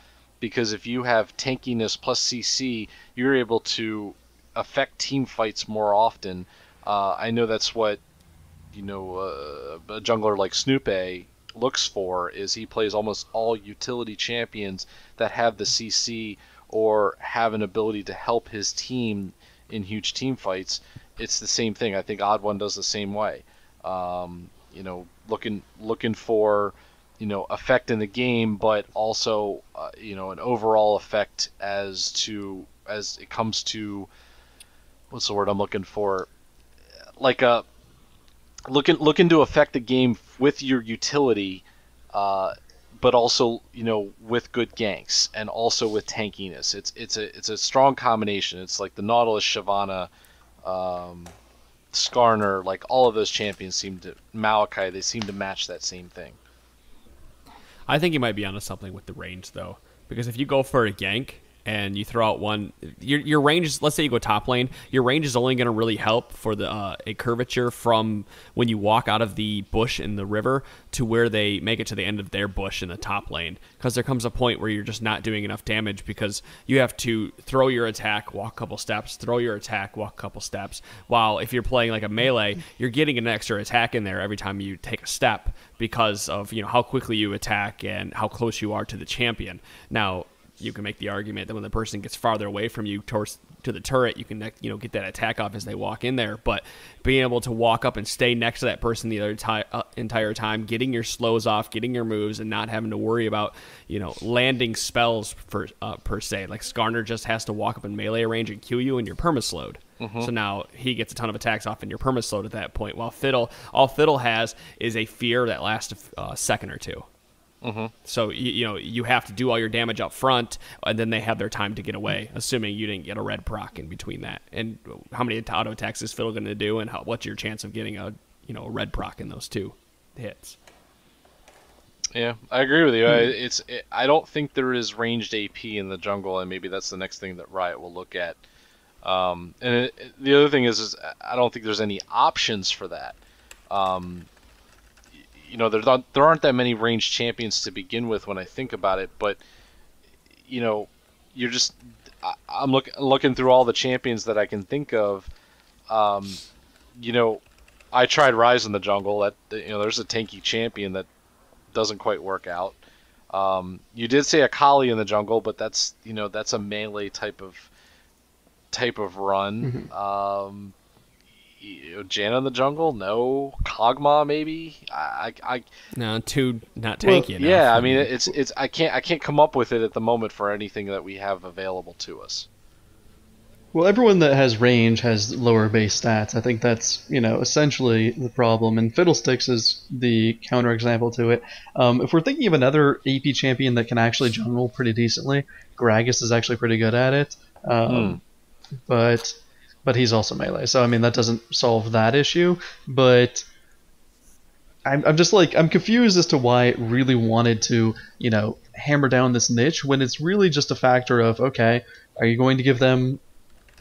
because if you have tankiness plus CC, you're able to affect team fights more often. Uh, I know that's what you know uh, a jungler like Snoopeh looks for is he plays almost all utility champions that have the CC or have an ability to help his team in huge team fights. It's the same thing. I think Odd One does the same way. Um, you know, looking looking for you know effect in the game, but also uh, you know an overall effect as to as it comes to what's the word I'm looking for? Like a looking looking to affect the game with your utility, uh, but also you know with good ganks and also with tankiness. It's it's a it's a strong combination. It's like the Nautilus, Shyvana, um, Skarner, like all of those champions seem to Maokai. They seem to match that same thing.
I think you might be onto something with the range though, because if you go for a gank and you throw out one, your your range is let's say you go top lane, your range is only going to really help for the uh, a curvature from when you walk out of the bush in the river to where they make it to the end of their bush in the top lane, because there comes a point where you're just not doing enough damage because you have to throw your attack, walk a couple steps, throw your attack, walk a couple steps. While if you're playing like a melee, you're getting an extra attack in there every time you take a step because of you know how quickly you attack and how close you are to the champion. Now you can make the argument that when the person gets farther away from you towards to the turret, you can you know get that attack off as they walk in there. But being able to walk up and stay next to that person the other ti- uh, entire time, getting your slows off, getting your moves, and not having to worry about you know landing spells for uh, per se. Like Skarner just has to walk up in melee range and kill you, and you're permaslowed. So now he gets a ton of attacks off, and you're permaslowed at that point. While Fiddle, all Fiddle has is a fear that lasts a uh, second or 2 so you, you know you have to do all your damage up front, and then they have their time to get away, assuming you didn't get a red proc in between that. And how many auto attacks is Fiddle going to do, and how, what's your chance of getting a you know a red proc in those two hits?
Yeah, I agree with you. I, it's it, I don't think there is ranged AP in the jungle, and maybe that's the next thing that Riot will look at. Um, and it, the other thing is, is I don't think there's any options for that. Um, you know, there's not, there aren't that many ranged champions to begin with when I think about it, but you know, you're just I, I'm looking looking through all the champions that I can think of. Um, you know, I tried Ryze in the jungle. That you know, there's a tanky champion that doesn't quite work out. Um, you did say Akali in the jungle, but that's you know that's a melee type of type of run. Um, you know, Janna in the jungle, no. Kog'Maw maybe. I, I, I
No, two not
well,
tanky enough.
yeah. I mean, it's it's I can't I can't come up with it at the moment for anything that we have available to us.
Well, everyone that has range has lower base stats. I think that's you know essentially the problem, and Fiddlesticks is the counterexample to it. Um, if we're thinking of another AP champion that can actually jungle pretty decently, Gragas is actually pretty good at it. Um, But but he's also melee, so I mean that doesn't solve that issue. But I'm, I'm just like I'm confused as to why it really wanted to you know hammer down this niche when it's really just a factor of okay, are you going to give them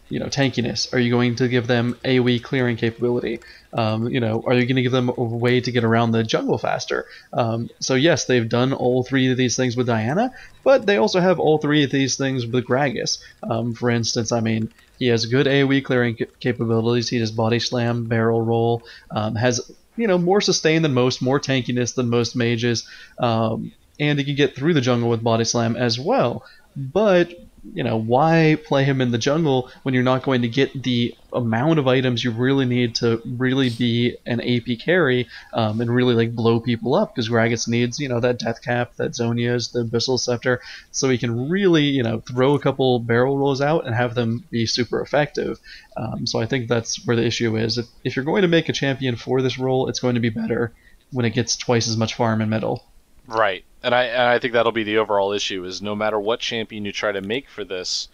you know tankiness? Are you going to give them AoE clearing capability? Um, you know, are you going to give them a way to get around the jungle faster? Um, so yes, they've done all three of these things with Diana, but they also have all three of these things with Gragas. Um, for instance, I mean, he has good AoE clearing capabilities. He does body slam, barrel roll, um, has you know more sustain than most, more tankiness than most mages, um, and he can get through the jungle with body slam as well. But you know, why play him in the jungle when you're not going to get the amount of items you really need to really be an AP carry um, and really like blow people up? Because Gragas needs, you know, that Death Cap, that Zhonya's, the Abyssal Scepter, so he can really, you know, throw a couple barrel rolls out and have them be super effective. Um, so I think that's where the issue is. If, if you're going to make a champion for this role, it's going to be better when it gets twice as much farm in middle.
Right, and I and I think that'll be the overall issue is no matter what champion you try to make for this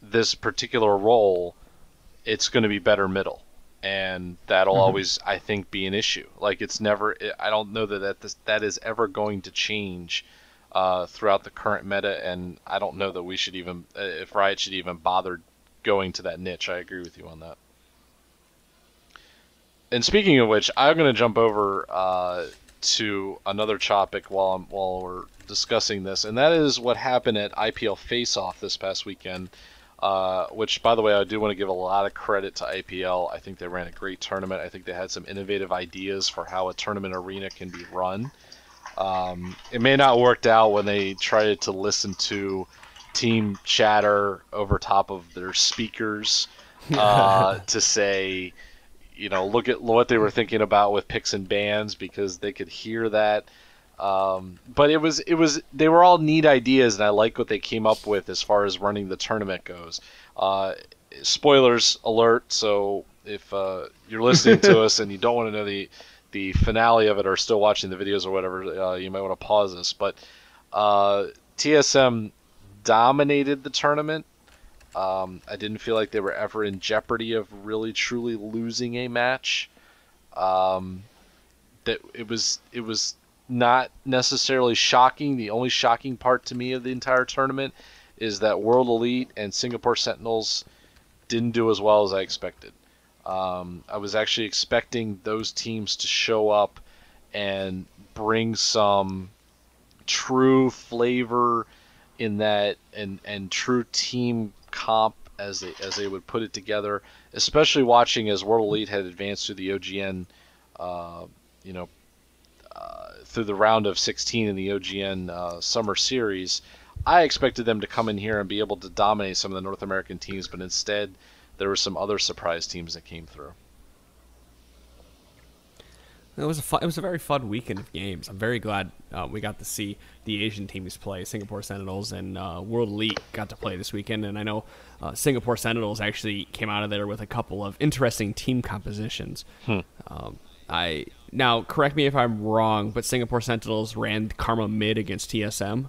this particular role, it's going to be better middle, and that'll always I think be an issue. Like it's never I don't know that that this, that is ever going to change uh, throughout the current meta, and I don't know that we should even uh, if Riot should even bother going to that niche. I agree with you on that. And speaking of which, I'm going to jump over uh, to another topic while I'm, while we're discussing this, and that is what happened at IPL Face Off this past weekend. Uh, which, by the way, I do want to give a lot of credit to IPL. I think they ran a great tournament. I think they had some innovative ideas for how a tournament arena can be run. Um, it may not worked out when they tried to listen to team chatter over top of their speakers uh, to say, you know, look at what they were thinking about with picks and bans because they could hear that. Um, but it was it was they were all neat ideas, and I like what they came up with as far as running the tournament goes. Uh, spoilers alert! So if uh, you're listening to us and you don't want to know the the finale of it or still watching the videos or whatever, uh, you might want to pause this. But uh, TSM dominated the tournament. Um, I didn't feel like they were ever in jeopardy of really truly losing a match. Um, that it was it was not necessarily shocking. The only shocking part to me of the entire tournament is that World Elite and Singapore Sentinels didn't do as well as I expected. Um, I was actually expecting those teams to show up and bring some true flavor in that and and true team comp as they as they would put it together. Especially watching as World Elite had advanced through the OGN, uh, you know, uh, through the round of 16 in the OGN uh, Summer Series. I expected them to come in here and be able to dominate some of the North American teams, but instead there were some other surprise teams that came through.
It was a fun, it was a very fun weekend of games. I'm very glad uh, we got to see the Asian teams play. Singapore Sentinels and uh, World Elite got to play this weekend, and I know uh, Singapore Sentinels actually came out of there with a couple of interesting team compositions.
Hmm.
Um, I now correct me if I'm wrong, but Singapore Sentinels ran Karma mid against TSM,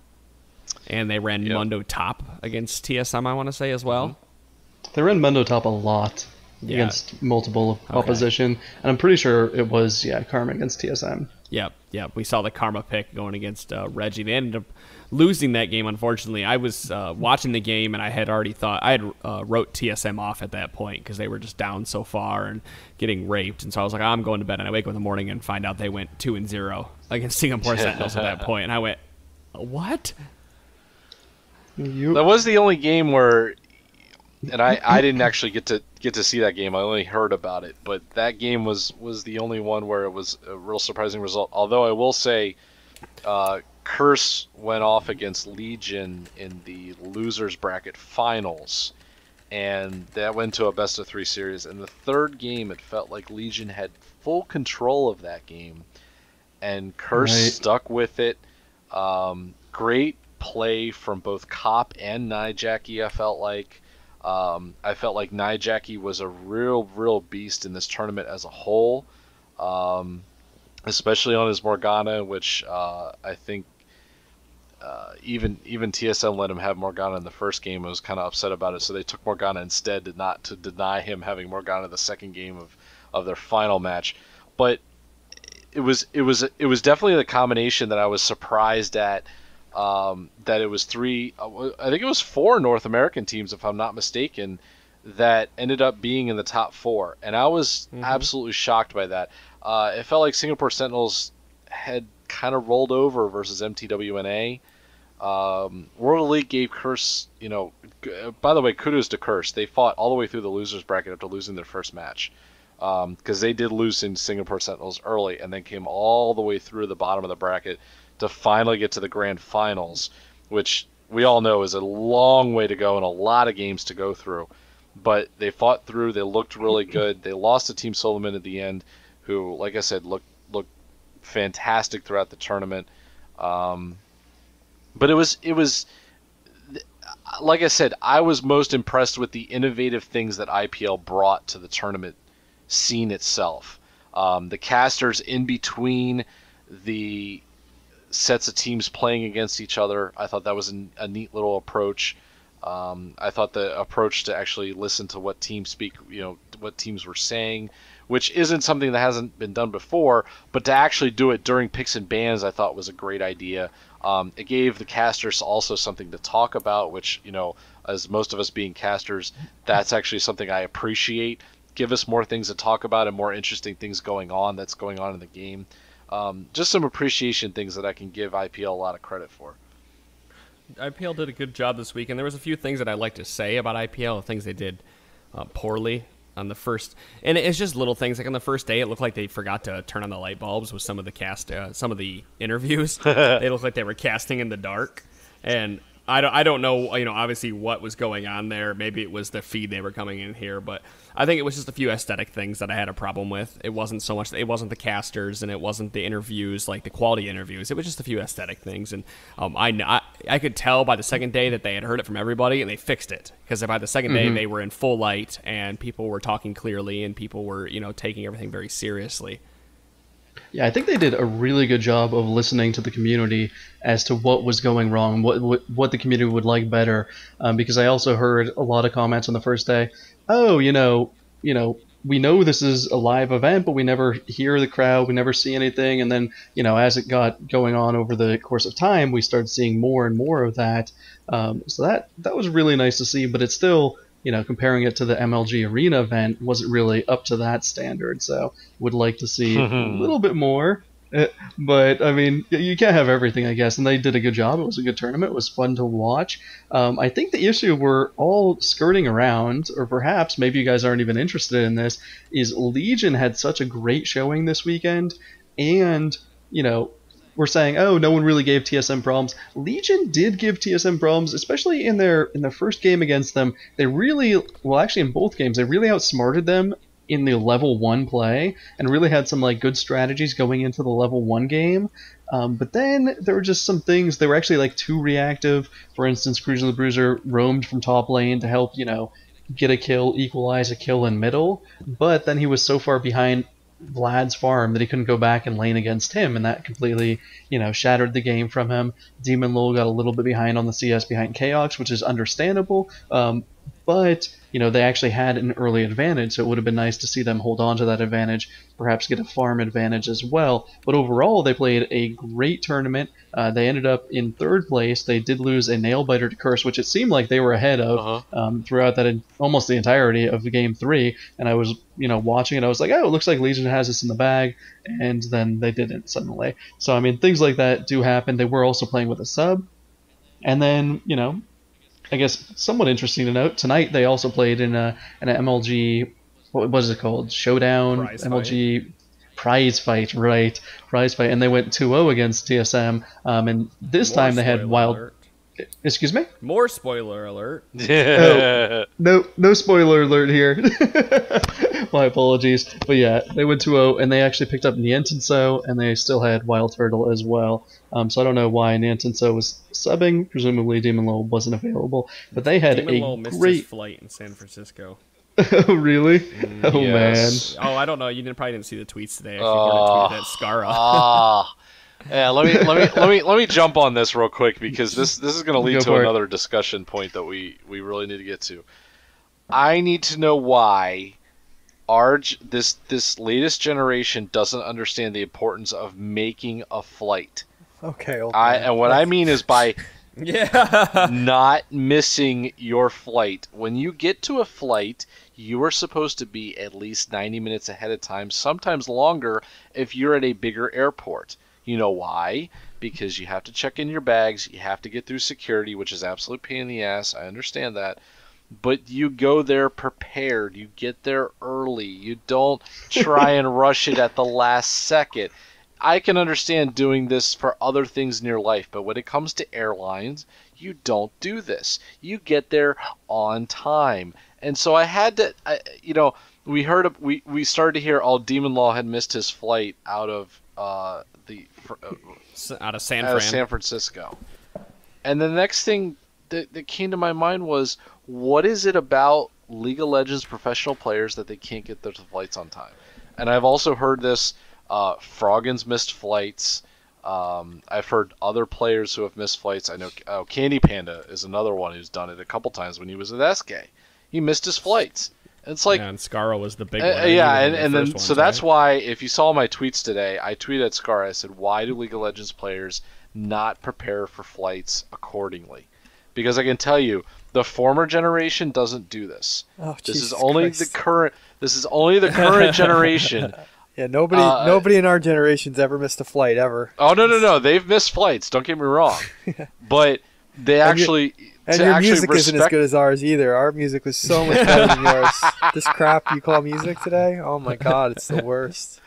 and they ran
Yep.
Mundo top against TSM. I want to say as well.
They ran Mundo top a lot
Yeah.
against multiple opposition, and I'm pretty sure it was yeah Karma against TSM.
Yep, yep. We saw the Karma pick going against uh, Reggie. They ended up losing that game. Unfortunately, I was uh, watching the game and I had already thought I had uh, wrote TSM off at that point because they were just down so far and getting raped. And so I was like, I'm going to bed. And I wake up in the morning and find out they went two and zero against Singapore Sentinels at that point. And I went, what?
You
That was the only game where, and I, I didn't actually get to get to see that game. I only heard about it, but that game was was the only one where it was a real surprising result. Although I will say, uh, Curse went off against Legion in the losers bracket finals, and that went to a best of three series. In the third game, it felt like Legion had full control of that game, and Curse
Right.
stuck with it. Um, great play from both Cop and Nyjacky, I felt like. Um, I felt like Nyjacky was a real, real beast in this tournament as a whole, um, especially on his Morgana, which uh, I think uh, even even TSM let him have Morgana in the first game. and was kind of upset about it, so they took Morgana instead, to not to deny him having Morgana in the second game of, of their final match. But it was it was it was definitely the combination that I was surprised at. Um, that it was three, uh, I think it was four North American teams, if I'm not mistaken, that ended up being in the top four, and I was absolutely shocked by that. Uh, it felt like Singapore Sentinels had kind of rolled over versus MTWNA. Um, World Elite gave Curse, you know, uh, by the way, kudos to Curse. They fought all the way through the losers bracket after losing their first match because they did lose in Singapore Sentinels early and then came all the way through the bottom of the bracket to finally get to the grand finals, which we all know is a long way to go and a lot of games to go through. But they fought through. They looked really good. They lost to Team SoloMid at the end, who, like I said, looked looked fantastic throughout the tournament. Um, but it was it was like I said, I was most impressed with the innovative things that IPL brought to the tournament scene itself. Um, the casters in between the sets of teams playing against each other, I thought that was an, a neat little approach. Um, I thought the approach to actually listen to what teams speak, you know, what teams were saying, which isn't something that hasn't been done before, but to actually do it during picks and bans, I thought was a great idea. Um, it gave the casters also something to talk about, which, you know, as most of us being casters, that's actually something I appreciate. Give us more things to talk about and more interesting things going on that's going on in the game. Um, just some appreciation things that I can give IPL a lot of credit for.
IPL did a good job this week, and there was a few things that I'd like to say about IPL, things they did uh, poorly on the first, and it's just little things. Like on the first day, it looked like they forgot to turn on the light bulbs with some of the cast, uh, some of the interviews. they looked like they were casting in the dark, and I don't, I don't know, you know, obviously what was going on there. Maybe it was the feed they were coming in here, but I think it was just a few aesthetic things that I had a problem with. It wasn't so much, it wasn't the casters and it wasn't the interviews, like the quality interviews. It was just a few aesthetic things, and um, I, I, I could tell by the second day that they had heard it from everybody and they fixed it because by the 2nd day they were in full light and people were talking clearly and people were, you know, taking everything very seriously.
Yeah, I think they did a really good job of listening to the community as to what was going wrong, what what, what the community would like better. Um, because I also heard a lot of comments on the first day. Oh, you know, you know, we know this is a live event, but we never hear the crowd, we never see anything. And then, you know, as it got going on over the course of time, we started seeing more and more of that. Um, so that that was really nice to see. But it's still you know, comparing it to the MLG Arena event wasn't really up to that standard. So would like to see a little bit more. Uh, But I mean, you can't have everything, I guess. And they did a good job. It was a good tournament. It was fun to watch. Um, I think the issue we're all skirting around, or perhaps maybe you guys aren't even interested in this, is Legion had such a great showing this weekend, and you know, we're saying, oh, no one really gave TSM problems. Legion did give TSM problems, especially in their in their first game against them. They really, well, actually in both games, they really outsmarted them in the level one play, and really had some like good strategies going into the level one game. Um, but then there were just some things. They were actually like too reactive. For instance, Cruzerthebruzer roamed from top lane to help, you know, get a kill, equalize a kill in middle. But then he was so far behind Vlad's farm that he couldn't go back and lane against him, and that completely, you know, shattered the game from him. Demon Lowell got a little bit behind on the CS behind Chaox, which is understandable. Um, but you know they actually had an early advantage, so it would have been nice to see them hold on to that advantage, perhaps get a farm advantage as well. But overall, they played a great tournament. Uh, they ended up in third place. They did lose a nail biter to Curse, which it seemed like they were ahead of
Uh-huh.
um, throughout that almost the entirety of game three. And I was, you know, watching it. I was like, oh, it looks like Legion has this in the bag, and then they didn't suddenly. So I mean, things like that do happen. They were also playing with a sub, and then you know, I guess somewhat interesting to note tonight they also played in a an MLG. What was it called? Showdown
Prize
MLG prize fight, right? Prize fight, and they went 2-0 against TSM. Um, and this
More
time they had wild.
alert.
Excuse me.
More spoiler alert.
Yeah.
No, no spoiler alert here. My apologies. But yeah, they went 2-0, and they actually picked up Niantinso, and they still had Wild Turtle as well. Um, so I don't know why Niantinso was subbing. Presumably Demon Lowell wasn't available. But they had
Demon Lowell
a
missed his
great...
flight in San Francisco.
oh, really? oh,
yes.
Oh, I don't know. You didn't, probably didn't see the tweets today. I think
Oh.
tweeted at Scarra.
Ah. Yeah, let me let me let me let me jump on this real quick because this this is going to lead
Go
to
for it.
another discussion point that we we really need to get to. I need to know why our this this latest generation doesn't understand the importance of making a flight.
Okay. Old
I and what I mean is by
yeah.
not missing your flight. When you get to a flight, you are supposed to be at least 90 minutes ahead of time, sometimes longer if you're at a bigger airport. You know why? Because you have to check in your bags, you have to get through security, which is absolute pain in the ass. I understand that. But you go there prepared. You get there early. You don't try and rush it at the last second. I can understand doing this for other things in your life, but when it comes to airlines, you don't do this. You get there on time. And so I had to, I, you know, we heard, we, we started to hear, all Demon Law had missed his flight out of uh, the
Out of San
out of San Francisco. And the next thing that, that came to my mind was, what is it about League of Legends professional players that they can't get their flights on time? And I've also heard this. Uh, Froggen's missed flights. Um, I've heard other players who have missed flights. I know oh, Candy Panda is another one who's done it a couple times when he was at SK. He missed his flights. And it's like,
yeah, and Scarra was the big
uh,
one.
uh, yeah,
was
and,
the
and then
first
so
ones,
that's
right?
why if you saw my tweets today, I tweeted at Scar. I said, "Why do League of Legends players not prepare for flights accordingly?" Because I can tell you, the former generation doesn't do this.
Oh,
This
Jesus
is only
Christ.
the current. This is only the current generation.
Yeah, nobody,
uh,
nobody in our generation's ever missed a flight ever.
Oh no, no, no! They've missed flights. Don't get me wrong, but they actually
And
to
your
actually
music isn't as good as ours either. Our music was so much better than yours. This crap you call music today? Oh my god, it's the worst.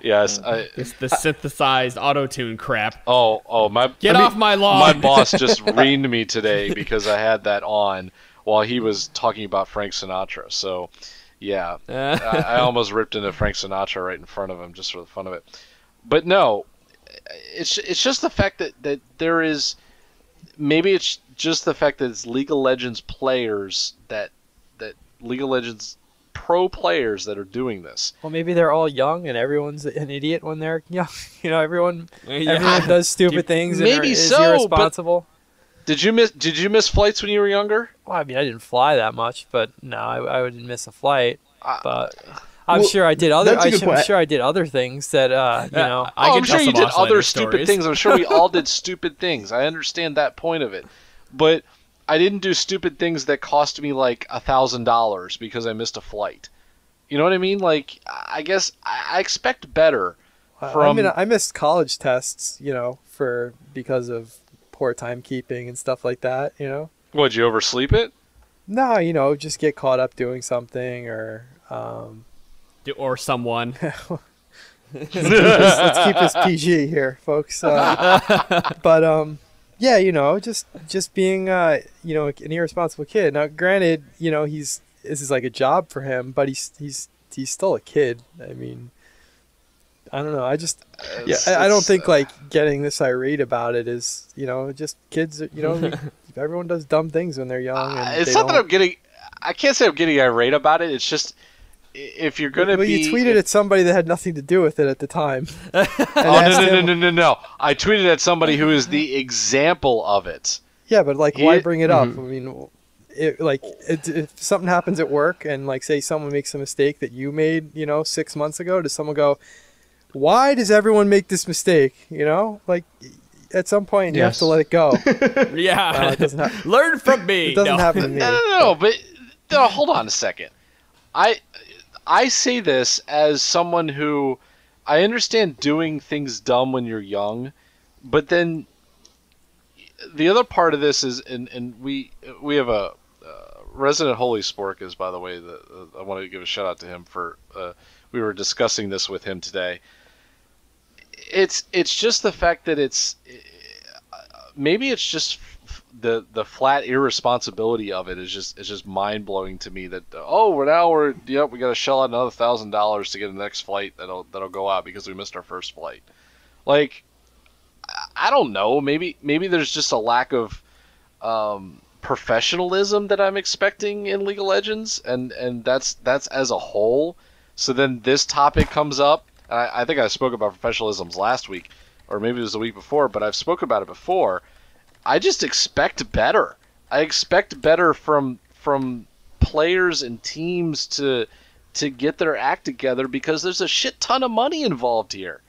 Yes, mm. I,
It's the synthesized auto tune crap.
Oh, oh, my
Get
I mean,
off my lawn.
My boss just reamed me today because I had that on while he was talking about Frank Sinatra. So, yeah, uh. I, I almost ripped into Frank Sinatra right in front of him just for the fun of it. But no, it's it's just the fact that that there is maybe it's just the fact that it's League of Legends players that that League of Legends pro players that are doing this.
Well, maybe they're all young and everyone's an idiot when they're young. You know, everyone
Yeah.
everyone does stupid things and
Maybe
are, is
so, but-
irresponsible.
Did you miss Did you miss flights when you were younger?
Well, I mean, I didn't fly that much, but no, I, I wouldn't miss a flight.
I-
But I'm
Well,
sure I did other.
that's a
I
good
am
point.
sure I did other things that uh, you
Yeah,
know.
I
oh,
can
I'm
tell
sure you did
oscillator
other stupid
stories.
things. I'm sure we all did stupid things. I understand that point of it, but I didn't do stupid things that cost me like a thousand dollars because I missed a flight. You know what I mean? Like, I guess I I expect better.
I- I mean, I missed college tests, you know, for because of poor timekeeping and stuff like that. You know.
Would you oversleep it?
No, you know, just get caught up doing something or. Um,
or someone.
let's, let's keep this PG here, folks. Uh, but um, yeah, you know, just just being uh, you know, an irresponsible kid. Now, granted, you know, he's this is like a job for him, but he's he's he's still a kid. I mean, I don't know. I just
Yeah,
I, I don't
It's-
think like getting this irate about it is you know just kids. You know, everyone does dumb things when they're young. And
Uh, it's
they
not that
don't-
I'm getting. I can't say I'm getting irate about it. It's just i- if you're gonna
Well,
be.
you tweeted at somebody that had nothing to do with it at the time.
Oh no no no no no no! I tweeted at somebody who is the example of it.
Yeah, but like, why
He-
bring it up? I mean, it, like, it, if something happens at work and like, say someone makes a mistake that you made, you know, six months ago, does someone go, "Why does everyone make this mistake?" You know, like, at some point you have to let it go.
yeah.
Uh, it doesn't
Learn from me.
it doesn't
No.
happen to me.
No, no, no, but no, hold on a second. I I say this as someone who I understand doing things dumb when you're young, but then the other part of this is, and, and we we have a uh, resident Holy Spork is by the way. The, uh, I wanted to give a shout out to him for uh, we were discussing this with him today. It's it's just the fact that it's maybe it's just the the flat irresponsibility of it is just is just mind blowing to me. That oh, we're now we're yep we got to shell out another thousand dollars to get the next flight that'll that'll go out because we missed our first flight. Like I- don't know. Maybe maybe there's just a lack of um, professionalism that I'm expecting in League of Legends, and and that's that's as a whole. So then this topic comes up. I, I think I spoke about professionalisms last week, or maybe it was the week before, but I've spoken about it before. I just expect better. I expect better from from players and teams to to get their act together because there's a shit ton of money involved here.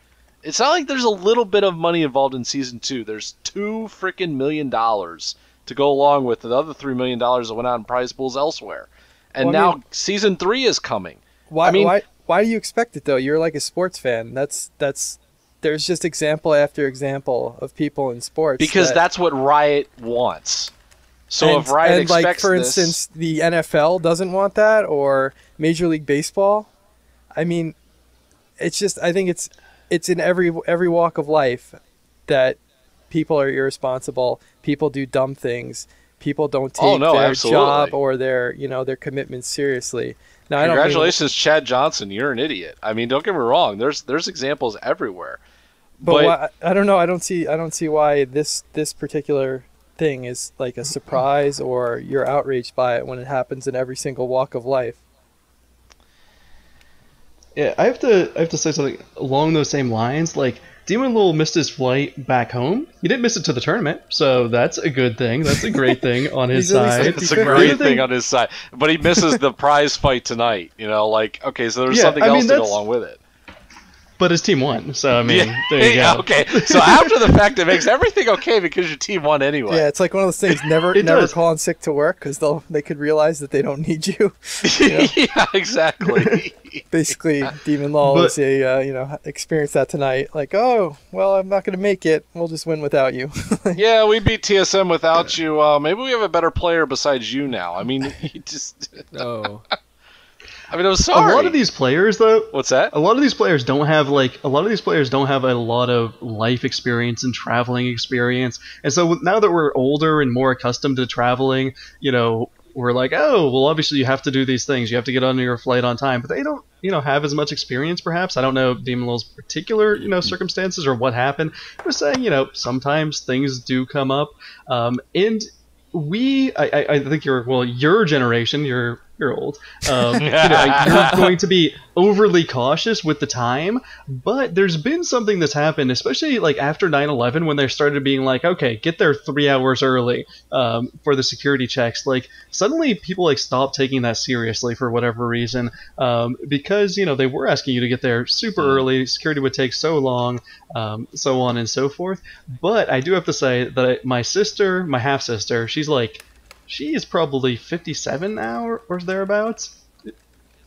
It's not like there's a little bit of money involved in season two. There's two freaking million dollars to go along with the other three million dollars that went out in prize pools elsewhere. And
Well, I
now
mean-
season three is coming.
Why?
I mean-
why? Why do you expect it though? You're like a sports fan. That's that's. There's just example after example of people in sports
Because
that-
that's what Riot wants. So
and,
if Riot
and like for
this,
instance, the NFL doesn't want that, or Major League Baseball. I mean, it's just I think it's it's in every every walk of life that people are irresponsible. People do dumb things. People don't oh, take
Oh, no,
their
absolutely.
job or their you know their commitment seriously. Now, I don't mean-
congratulations, Chad Johnson. You're an idiot. I mean, don't get me wrong. There's there's examples everywhere.
But,
But-
why, I don't know. I don't see. I don't see why this this particular thing is like a surprise or you're outraged by it when it happens in every single walk of life.
Yeah, I have to I have to say something along those same lines. Like Demon Lowell missed his flight back home. He didn't miss it to the tournament, so that's a good thing. That's a great thing on his
He's at least
side.
It's a great thing on his side, but he misses the prize fight tonight. You know, like okay, so there's
Yeah,
something
I mean,
else to go along with it.
But his team won, so I mean,
yeah,
there you go.
okay. So after the fact, it makes everything okay because your team won anyway.
Yeah, it's like one of those things. Never, never
does.
call in sick to work because they'll they could realize that they don't need you.
yeah, exactly.
Basically, Demon Law
But-
was a uh, you know experienced that tonight. Like, oh well, I'm not gonna make it. We'll just win without you.
yeah, we beat TSM without you. Uh, maybe we have a better player besides you now. I mean, he just.
Oh.
I mean, I'm
A lot of these players, though,
What's that?
a lot of these players don't have like a lot of these players don't have a lot of life experience and traveling experience. And so now that we're older and more accustomed to traveling you know we're like oh well obviously you have to do these things. You have to get on your flight on time. But they don't you know have as much experience perhaps. I don't know demon Lil's particular you know circumstances or what happened. I'm just saying you know sometimes things do come up. Um, and we I, I- I think your well your generation your you're old. Um, you know, you're going to be overly cautious with the time. But there's been something that's happened, especially like after 9/11, when they started being like, okay, get there three hours early um, for the security checks. Like suddenly, people like stopped taking that seriously for whatever reason, um, because you know they were asking you to get there super early. Security would take so long, um, so on and so forth. But I do have to say that my sister, my half sister, she's like she is probably 57 now or, or thereabouts.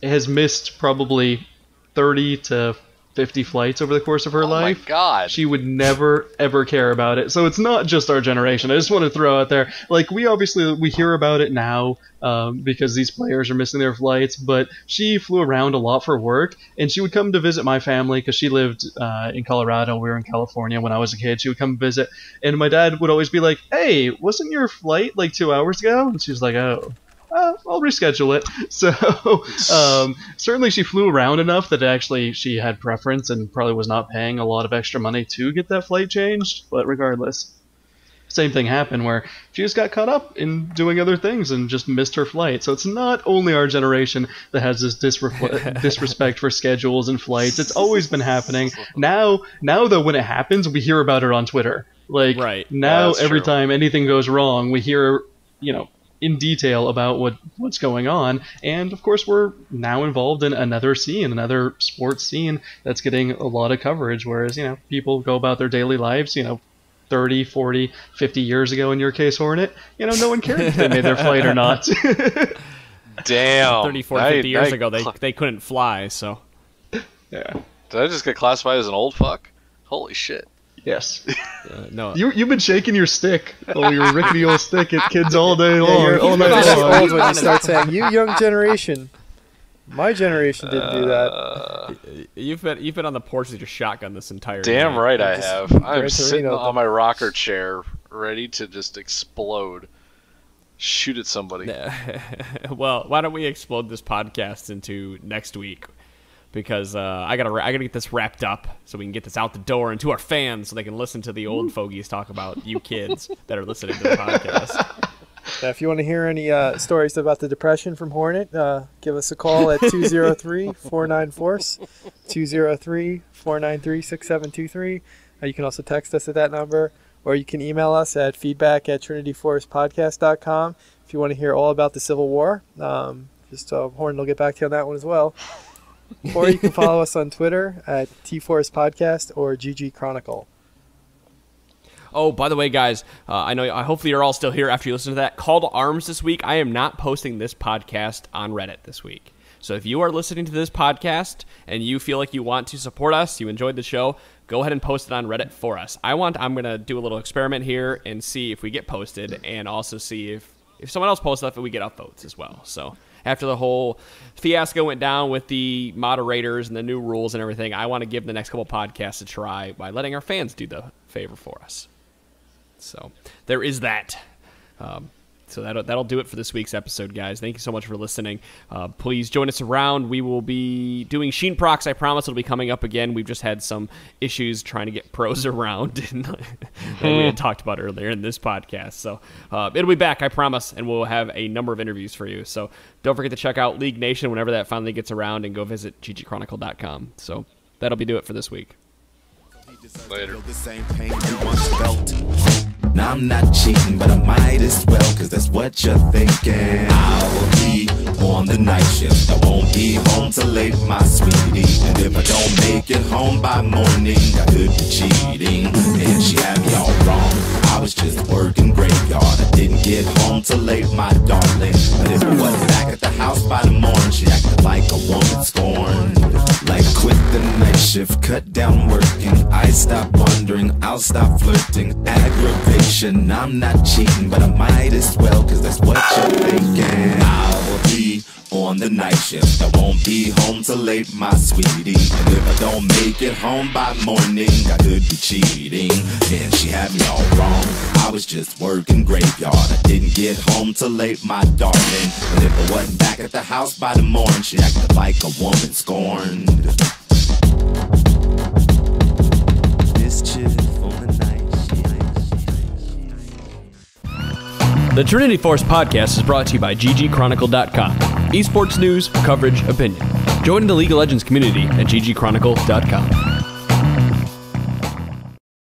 Has missed probably 30 to 50 flights over the course of her
Oh my
life.
god.
She would never ever care about it. So it's not just our generation. I just want to throw out there, like we obviously we hear about it now um, because these players are missing their flights. But she flew around a lot for work, and she would come to visit my family because she lived uh, in Colorado. We were in California when I was a kid. She would come visit, and my dad would always be like, "Hey, wasn't your flight like two hours ago?" And she's like, "Oh." Uh, I'll reschedule it. So um, certainly she flew around enough that actually she had preference and probably was not paying a lot of extra money to get that flight changed. But regardless, same thing happened where she just got caught up in doing other things and just missed her flight. So it's not only our generation that has this disre- disrespect for schedules and flights. It's always been happening. Now, now though, when it happens, we hear about it on Twitter. Like
Right.
now,
Yeah,
every
true.
time anything goes wrong, we hear, you know, in detail about what what's going on. And of course, we're now involved in another scene, another sports scene that's getting a lot of coverage. Whereas, you know, people go about their daily lives, you know, 30, 40, 50 years ago in your case, Hornet, you know, no one cared if they made their flight or not.
Damn.
30, 40,
Now you-
50
now
years
you
ago, they,
cla-
they couldn't fly, so.
yeah.
Did I just get classified as an old fuck? Holy shit.
Yes.
Uh, no.
You, you've been shaking your stick, oh, your rickety old stick at kids all day
Yeah,
long.
you're,
all night long.
old when you start saying you young generation. My generation didn't do that.
Uh,
You've been you've been on the porch with your shotgun this entire
damn
day.
right I have. I'm
Gran
sitting
Torino,
on my rocker chair, ready to just explode. Shoot at somebody.
well, why don't we explode this podcast into next week? Because uh, I gotta I gotta get this wrapped up so we can get this out the door and to our fans so they can listen to the old fogies talk about you kids that are listening to the podcast.
Now, if you want to hear any uh, stories about the depression from Hornet, uh, give us a call at 203 494 203 493 6723. Uh, You can also text us at that number, or you can email us at feedback at trinityforcepodcast.com if you want to hear all about the Civil War. Um, just uh, Hornet will get back to you on that one as well. Or you can follow us on Twitter at T-Force Podcast or GG Chronicle.
Oh, by the way, guys, uh, I know. I hopefully you're all still here after you listen to that. Call to arms this week. I am not posting this podcast on Reddit this week. So if you are listening to this podcast and you feel like you want to support us, you enjoyed the show, go ahead and post it on Reddit for us. I want. I'm gonna do a little experiment here and see if we get posted, and also see if if someone else posts stuff, if we get upvotes as well. So after the whole fiasco went down with the moderators and the new rules and everything, I want to give the next couple podcasts a try by letting our fans do the favor for us. So there is that. Um, so that'll, that'll do it for this week's episode, guys. Thank you so much for listening. Uh, please join us around. We will be doing Sheen Procs. I promise it'll be coming up again. We've just had some issues trying to get pros around that we had talked about earlier in this podcast. So uh, it'll be back, I promise, and we'll have a number of interviews for you. So don't forget to check out League Nation whenever that finally gets around and go visit ggchronicle.com. So that'll be do it for this week.
Later.
Now I'm not cheating, but I might as well, cause that's what you're thinking. I will be on the night shift. I won't be home till late, my sweetie. And if I don't make it home by morning, I could be cheating. And she had me all wrong. I was just working graveyard. I didn't get home till late, my darling. But if I wasn't back at the house by the morning, she acted like a woman scorned. Like quit the night shift, cut down working. I stop wondering, I'll stop flirting. I'm not cheating, but I might as well, cause that's what you're thinking. I will be on the night shift. I won't be home till late, my sweetie. And if I don't make it home by morning, I could be cheating. And she had me all wrong. I was just working graveyard. I didn't get home till late, my darling. And if I wasn't back at the house by the morning, she acted like a woman scorned.
The Trinity Force podcast is brought to you by ggchronicle.com. Esports news, coverage, opinion. Join the League of Legends community at ggchronicle.com.